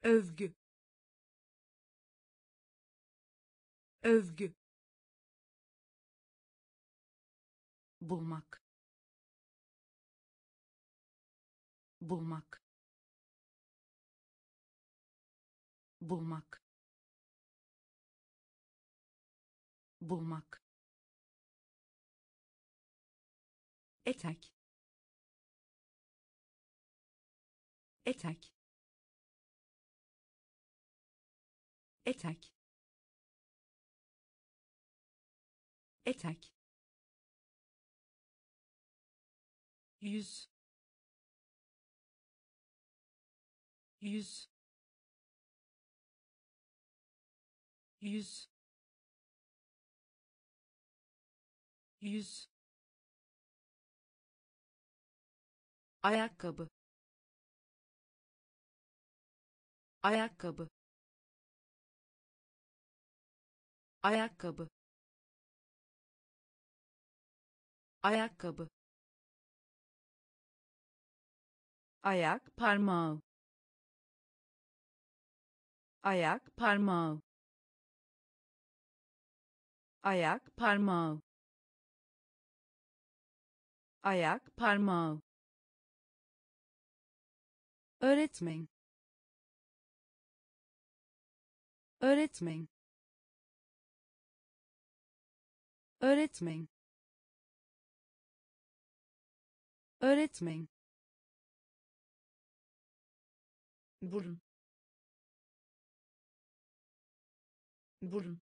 Övgü. Övgü. Bulmak. Bulmak. Bulmak. Bulmak. Etek etek. Etek. Etek. Yüz. Yüz. Yüz. Yüz. Ayakkabı ayakkabı. Ayakkabı. Ayakkabı. Ayak parmağı. Ayak parmağı. Ayak parmağı. Ayak parmağı. Öğretmen öğretmen öğretmen öğretmen burun burun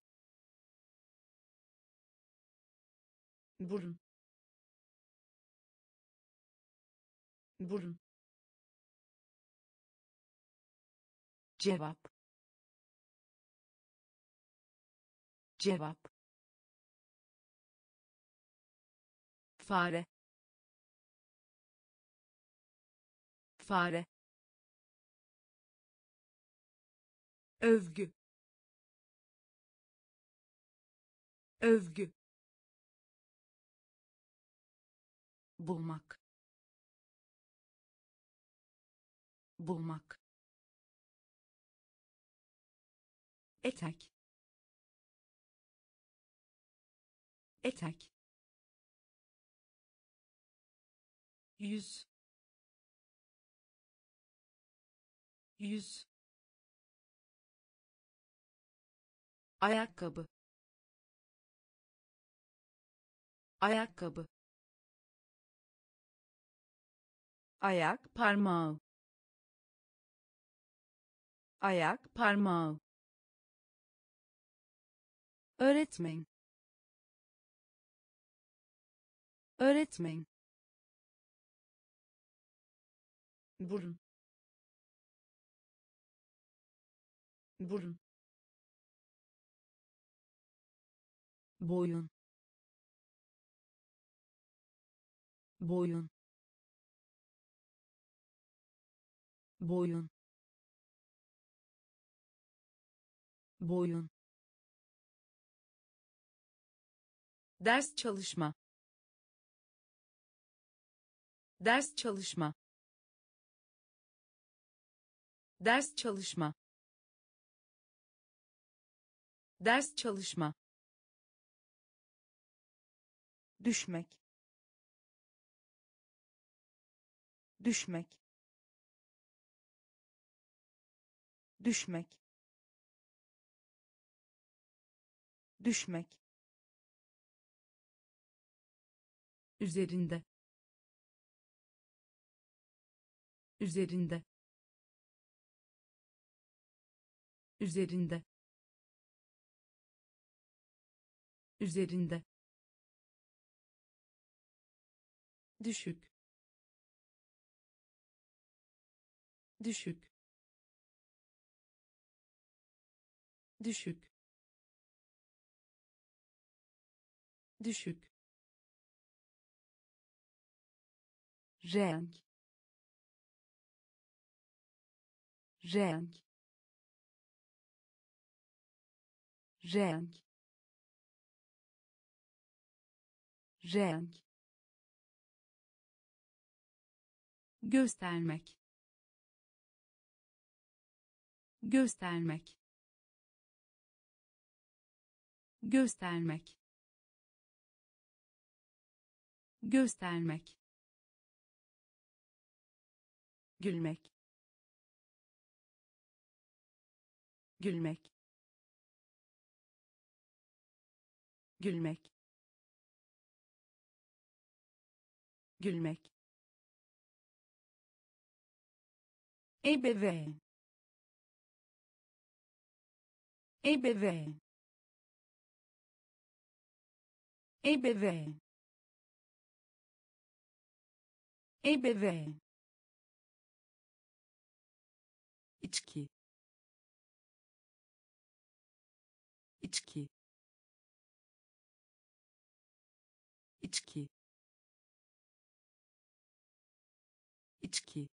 burun burun cevap cevap. Fare. Fare. Övgü. Övgü. Bulmak. Bulmak. Etek etek. Yüz. Yüz. Ayakkabı. Ayakkabı. Ayak parmağı. Ayak parmağı. Öğretmen öğretmen burun burun boyun boyun boyun boyun ders çalışma ders çalışma. Ders çalışma. Ders çalışma. Düşmek. Düşmek. Düşmek. Düşmek. Üzerinde üzerinde üzerinde üzerinde düşük düşük düşük düşük. renk renk. Renk. Renk. Göstermek. Göstermek. Göstermek. Göstermek. Gülmek gülmek. Gülmek. Gülmek. Ebeveyn. Ebeveyn. Ebeveyn. Ebeveyn. İçki içki. İçki. İçki.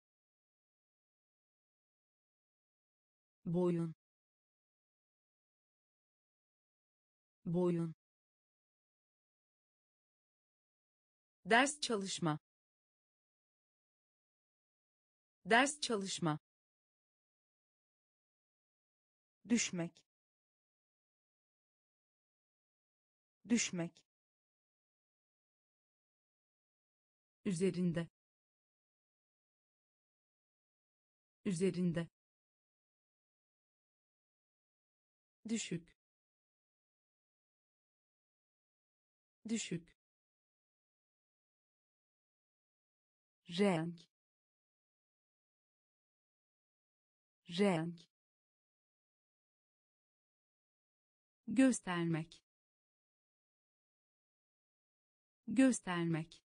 Boyun. Boyun. Ders çalışma. Ders çalışma. Düşmek düşmek. Üzerinde. Üzerinde. Düşük. Düşük. Renk. Renk. Göstermek göstermek.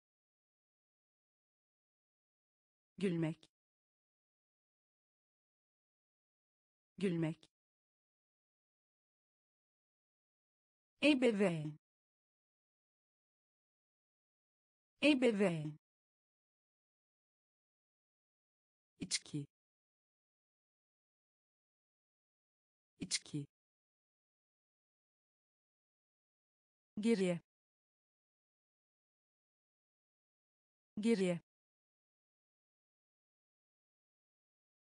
Gülmek. Gülmek. Ebeveyn ebeveyn içki. İçki. Geriye geriye.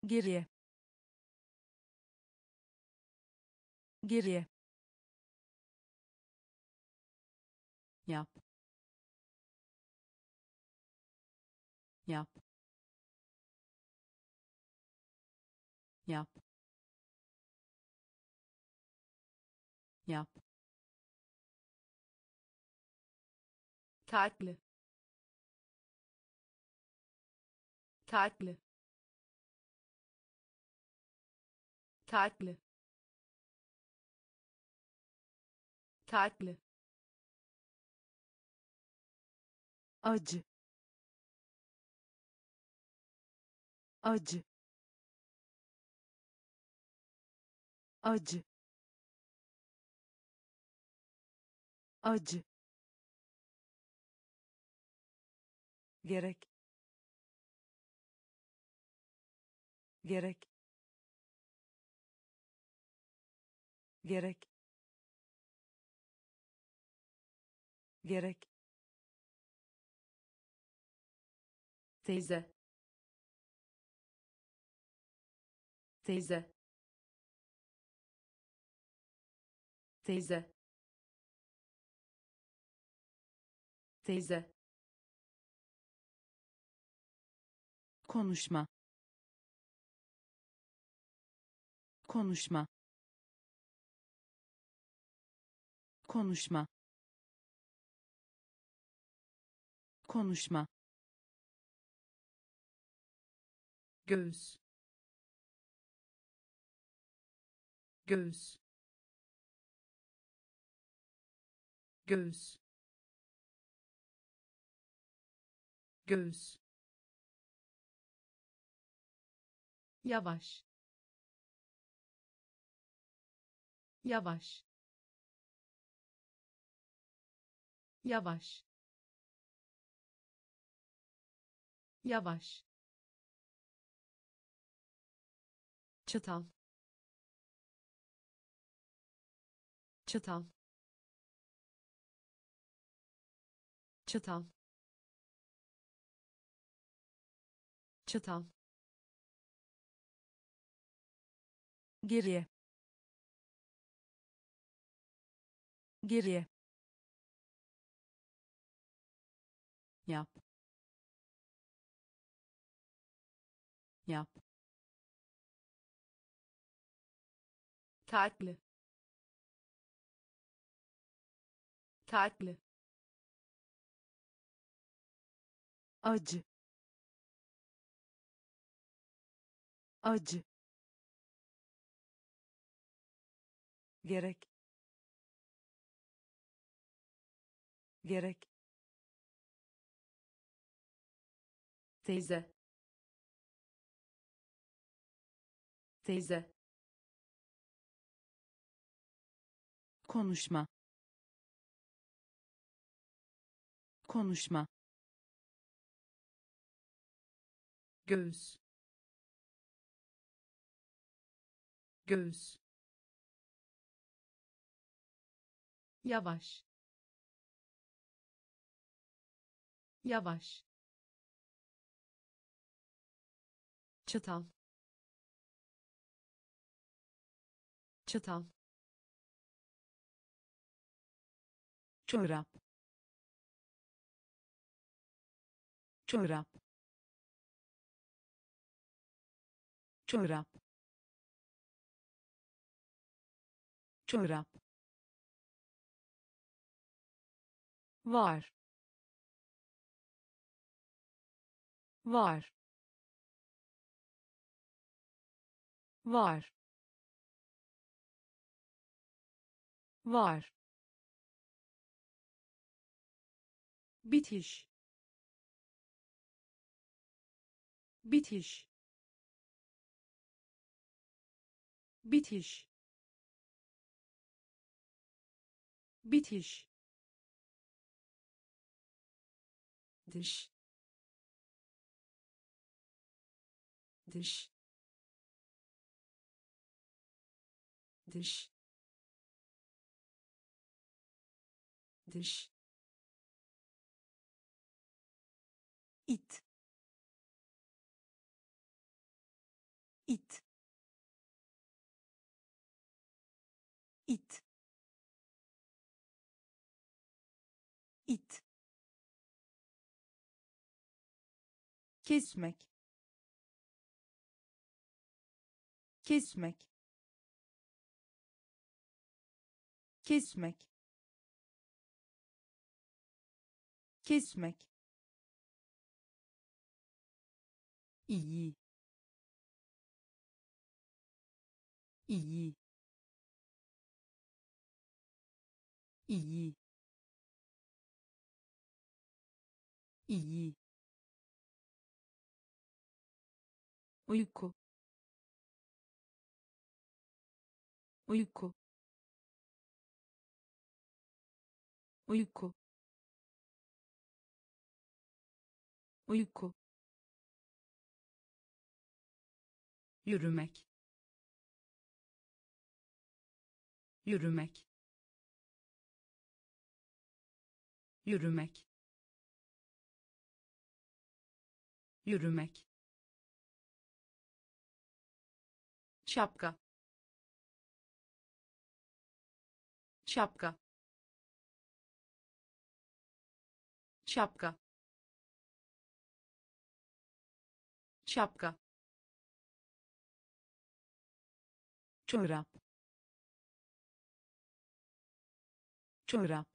Geriye. Geriye. Yap. Yap. Yap. Yap. Tatlı tatlı. Tatlı. Tatlı. Acı. Acı. Acı. Acı. Gerek gerek. Gerek. Gerek. Teyze. Teyze. Teyze. Teyze. Konuşma konuşma. Konuşma. Konuşma. Göğüs. Göğüs. Göğüs. Göğüs. Yavaş yavaş. Yavaş. Yavaş. Çatal. Çatal. Çatal. Çatal. Geriye geriye. Yap. Yap. Tatlı tatlı acı. Acı. Gerek gerek. Teyze. Teyze. Konuşma. Konuşma. Göğüs. Göğüs. Yavaş yavaş. Çatal. Çatal. Çorap. Çorap. Çorap. Çorap. Var var. Var. Var. Bitiş. Bitiş. Bitiş. Bitiş. Dış dış. Dış. Dış. İt. İt. İt. İt. Kesmek kesmek. Kesmek. Kesmek. İyi. İyi. İyi. İyi. Uyku uyku. Uyku. Uyku. Yürümek. Yürümek. Yürümek. Yürümek. Şapka şapka. Şapka. Şapka. Çorap. Çorap.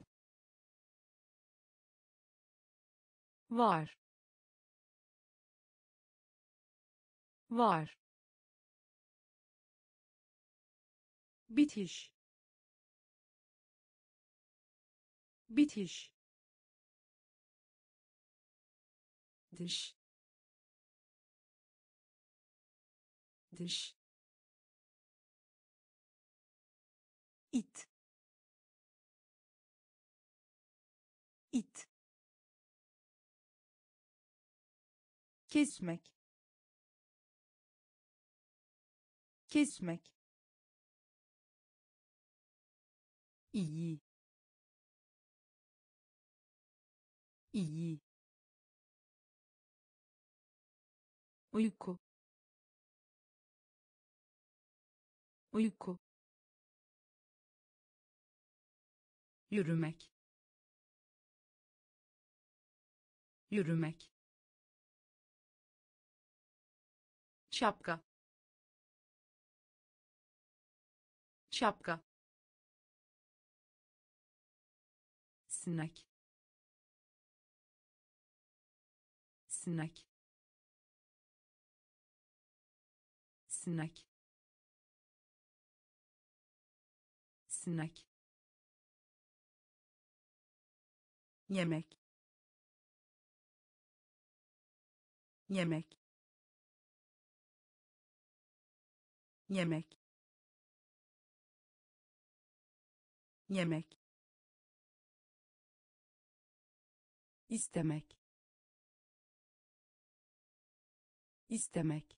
Var. Var. Bitiş bitiş. Dış. Dış. İt. İt. Kesmek. Kesmek. İyi iyi. Uyku. Uyku. Yürümek. Yürümek. Şapka. Şapka. Sinek sinek. Sinek. Sinek. Yemek. Yemek. Yemek. Yemek. İstemek istemek.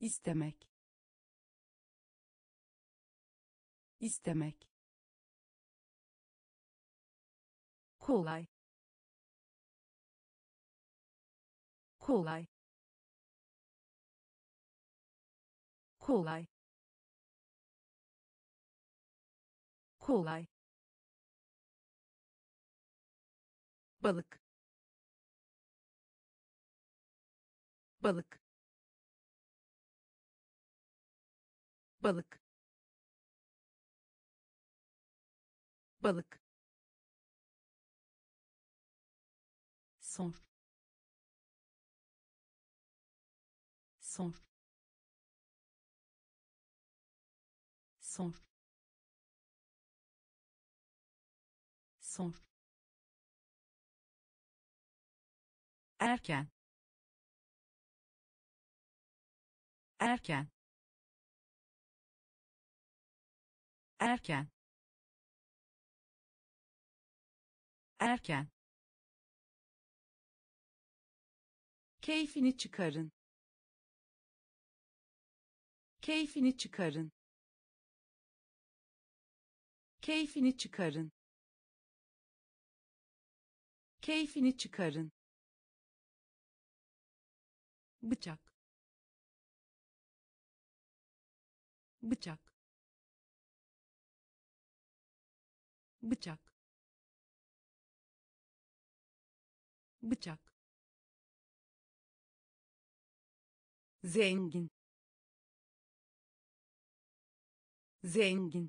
İstemek. İstemek. Kolay. Kolay. Kolay. Kolay. Balık balık. Balık. Balık. Sor. Sor. Sor. Sor. Erken erken. Erken. Erken. Keyfini çıkarın. Keyfini çıkarın. Keyfini çıkarın. Keyfini çıkarın. Bıçak bıçak. Bıçak. Bıçak. Zengin. Zengin.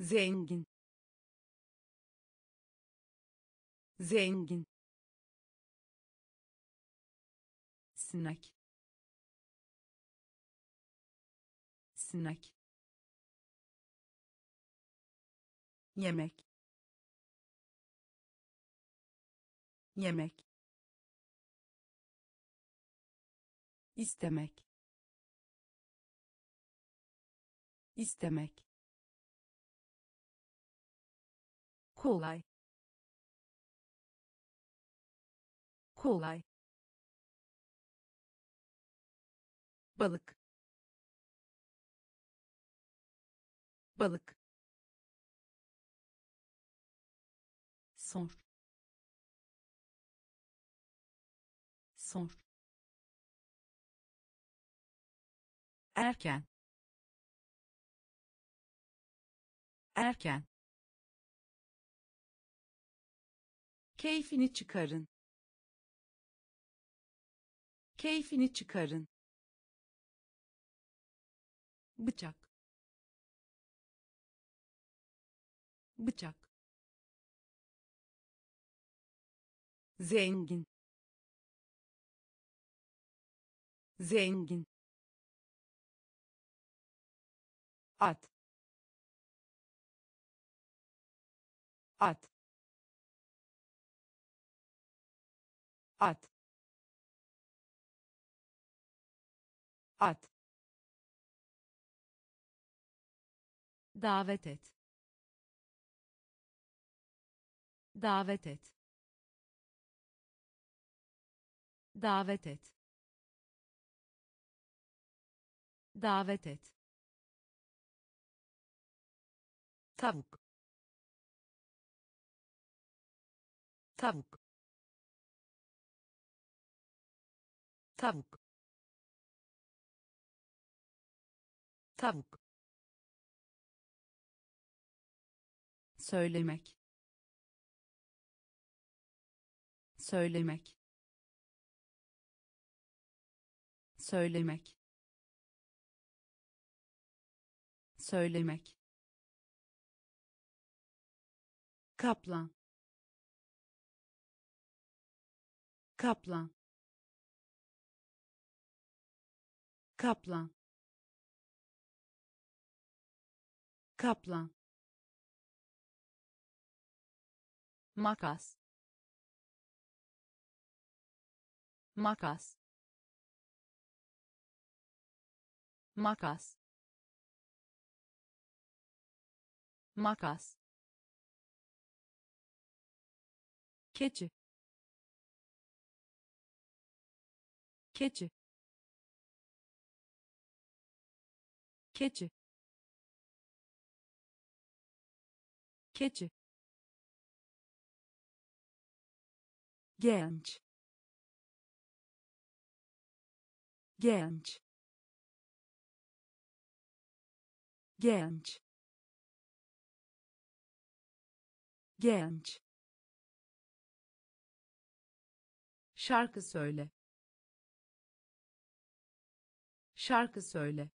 Zengin. Zengin. Sinek sinek yemek. Yemek. İstemek. İstemek. Kolay. Kolay. Balık balık. Sor. Sor. Erken. Erken. Keyfini çıkarın. Keyfini çıkarın. Bıçak bıçak. Zengin. Zengin. At. At. At. At. Davet et davet et. Davet et. Davet et. Tavuk. Tavuk. Tavuk. Tavuk. Söylemek söylemek. Söylemek. Söylemek. Kaplan. Kaplan. Kaplan. Kaplan. Makas makas. Makas. Makas. Keçi. Keçi. Keçi. Keçi. Genç genç. Genç. Genç. Şarkı söyle. Şarkı söyle.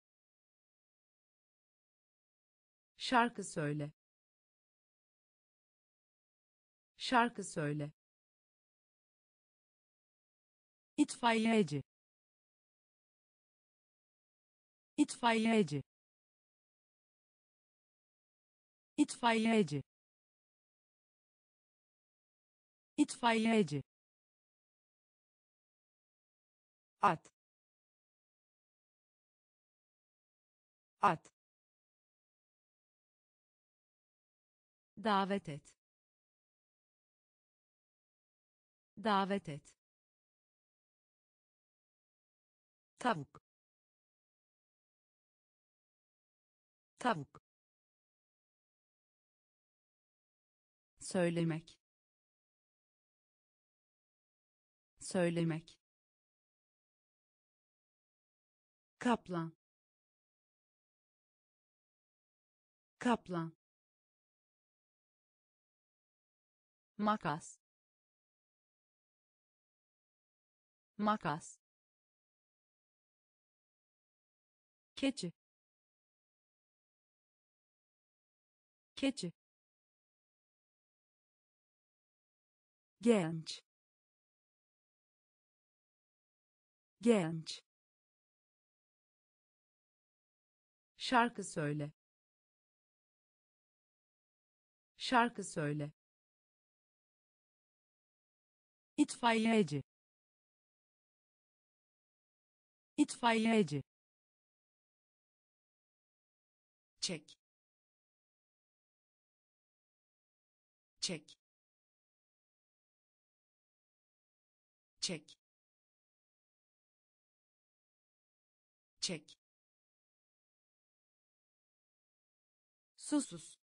Şarkı söyle. Şarkı söyle. İtfaiyeci itfaiyeci. İtfaiyeci. İtfaiyeci. At. At. Davet et. Davet et. Tavuk tavuk. Söylemek. Söylemek. Kaplan. Kaplan. Makas. Makas. Keçi keçi genç. Genç. Şarkı söyle. Şarkı söyle. İtfaiyeci. İtfaiyeci. Çek çek. Çek. Çek. Susuz.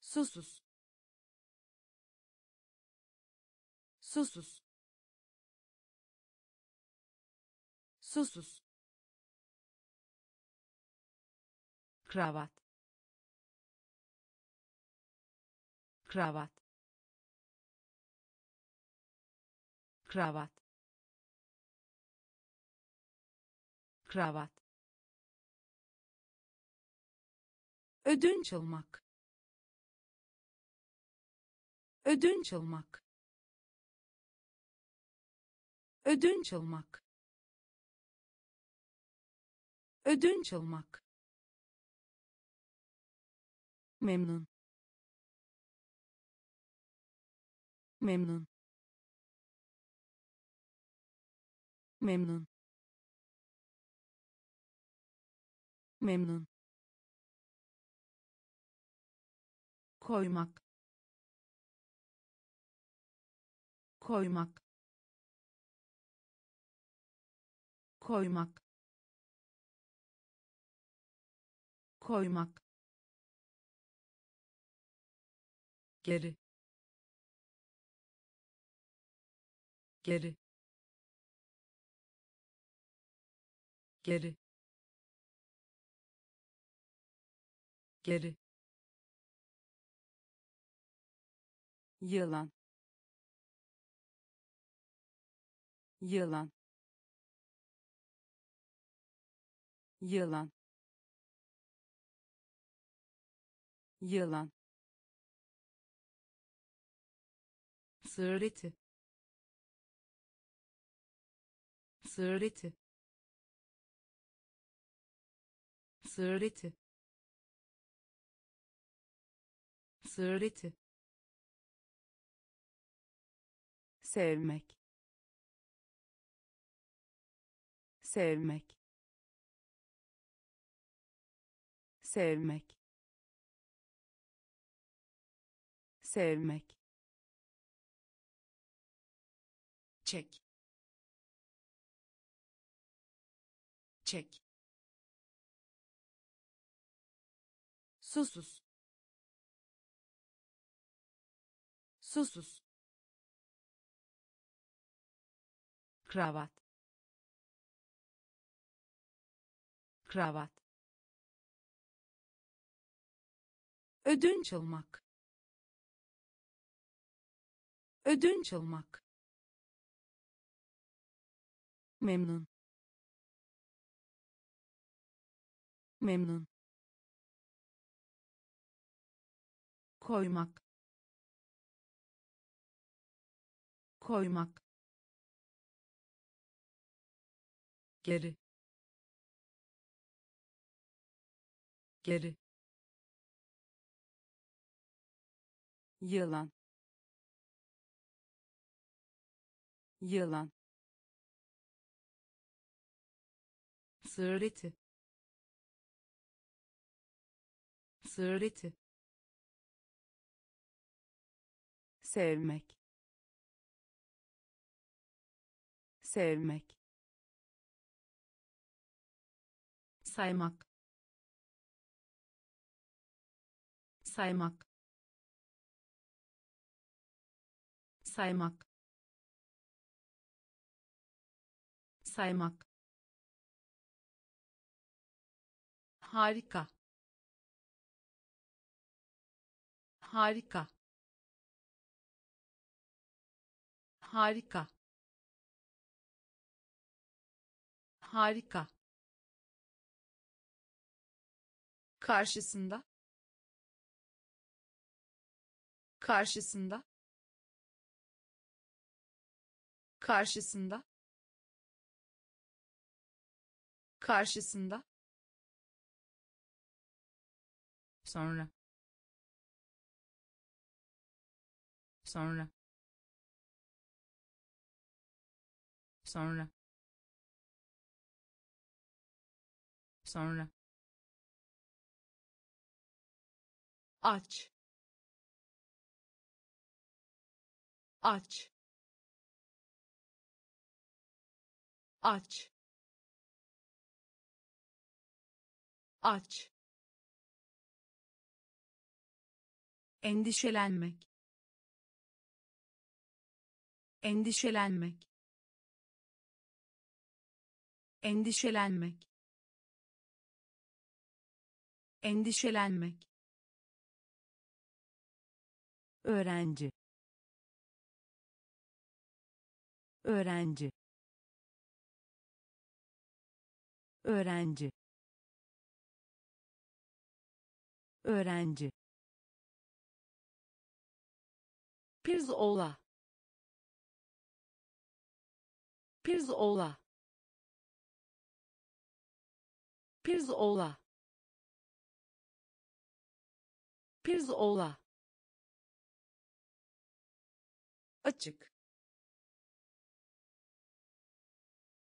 Susuz. Susuz. Susuz. Kravat kravat. Kravat. Kravat. Ödünç almak. Ödünç almak. Ödünç almak. Ödünç almak. Memnun memnun. Memnun. Memnun. Koymak. Koymak. Koymak. Koymak. Geri geri. Geri. Geri. Yılan. Yılan. Yılan. Yılan. Sığır sığır eti sığır eti sığır eti sevmek. Sevmek. Sevmek. Sevmek. Çek çek. Susuz. Susuz. Kravat. Kravat. Ödünç almak. Ödünç almak. Memnun memnun. Koymak. Koymak. Geri. Geri. Yılan. Yılan. Sığır sığır eti sevmek. Sevmek. Saymak. Saymak. Saymak. Saymak. Harika harika. Harika. Harika. Karşısında. Karşısında. Karşısında. Karşısında. Sonra sonra. Sonra. Sonra. Aç. Aç. Aç. Aç. Endişelenmek endişelenmek. Endişelenmek. Endişelenmek. Öğrenci. Öğrenci. Öğrenci. Öğrenci. Pirzola pirzola. Pirzola. Pirzola. Açık.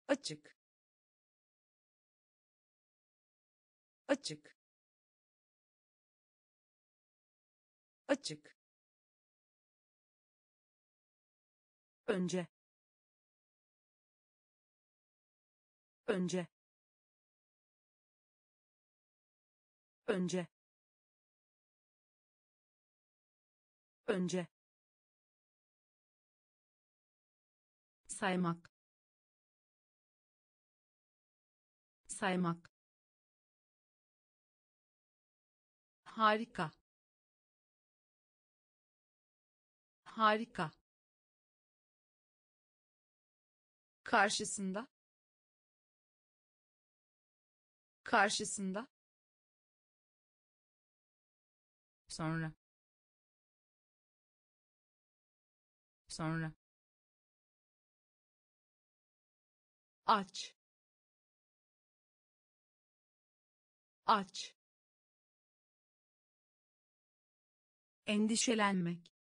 Açık. Açık. Açık. Önce önce. Önce. Önce. Saymak. Saymak. Harika. Harika. Karşısında karşısında. Sonra. Sonra. Aç. Aç. Endişelenmek.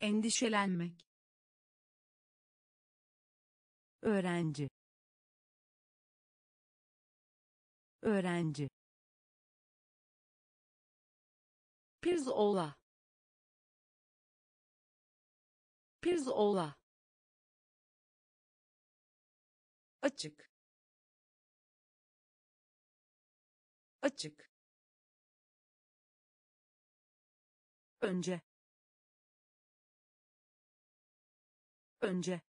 Endişelenmek. Öğrenci öğrenci. Pirzola. Pirzola. Açık. Açık. Önce. Önce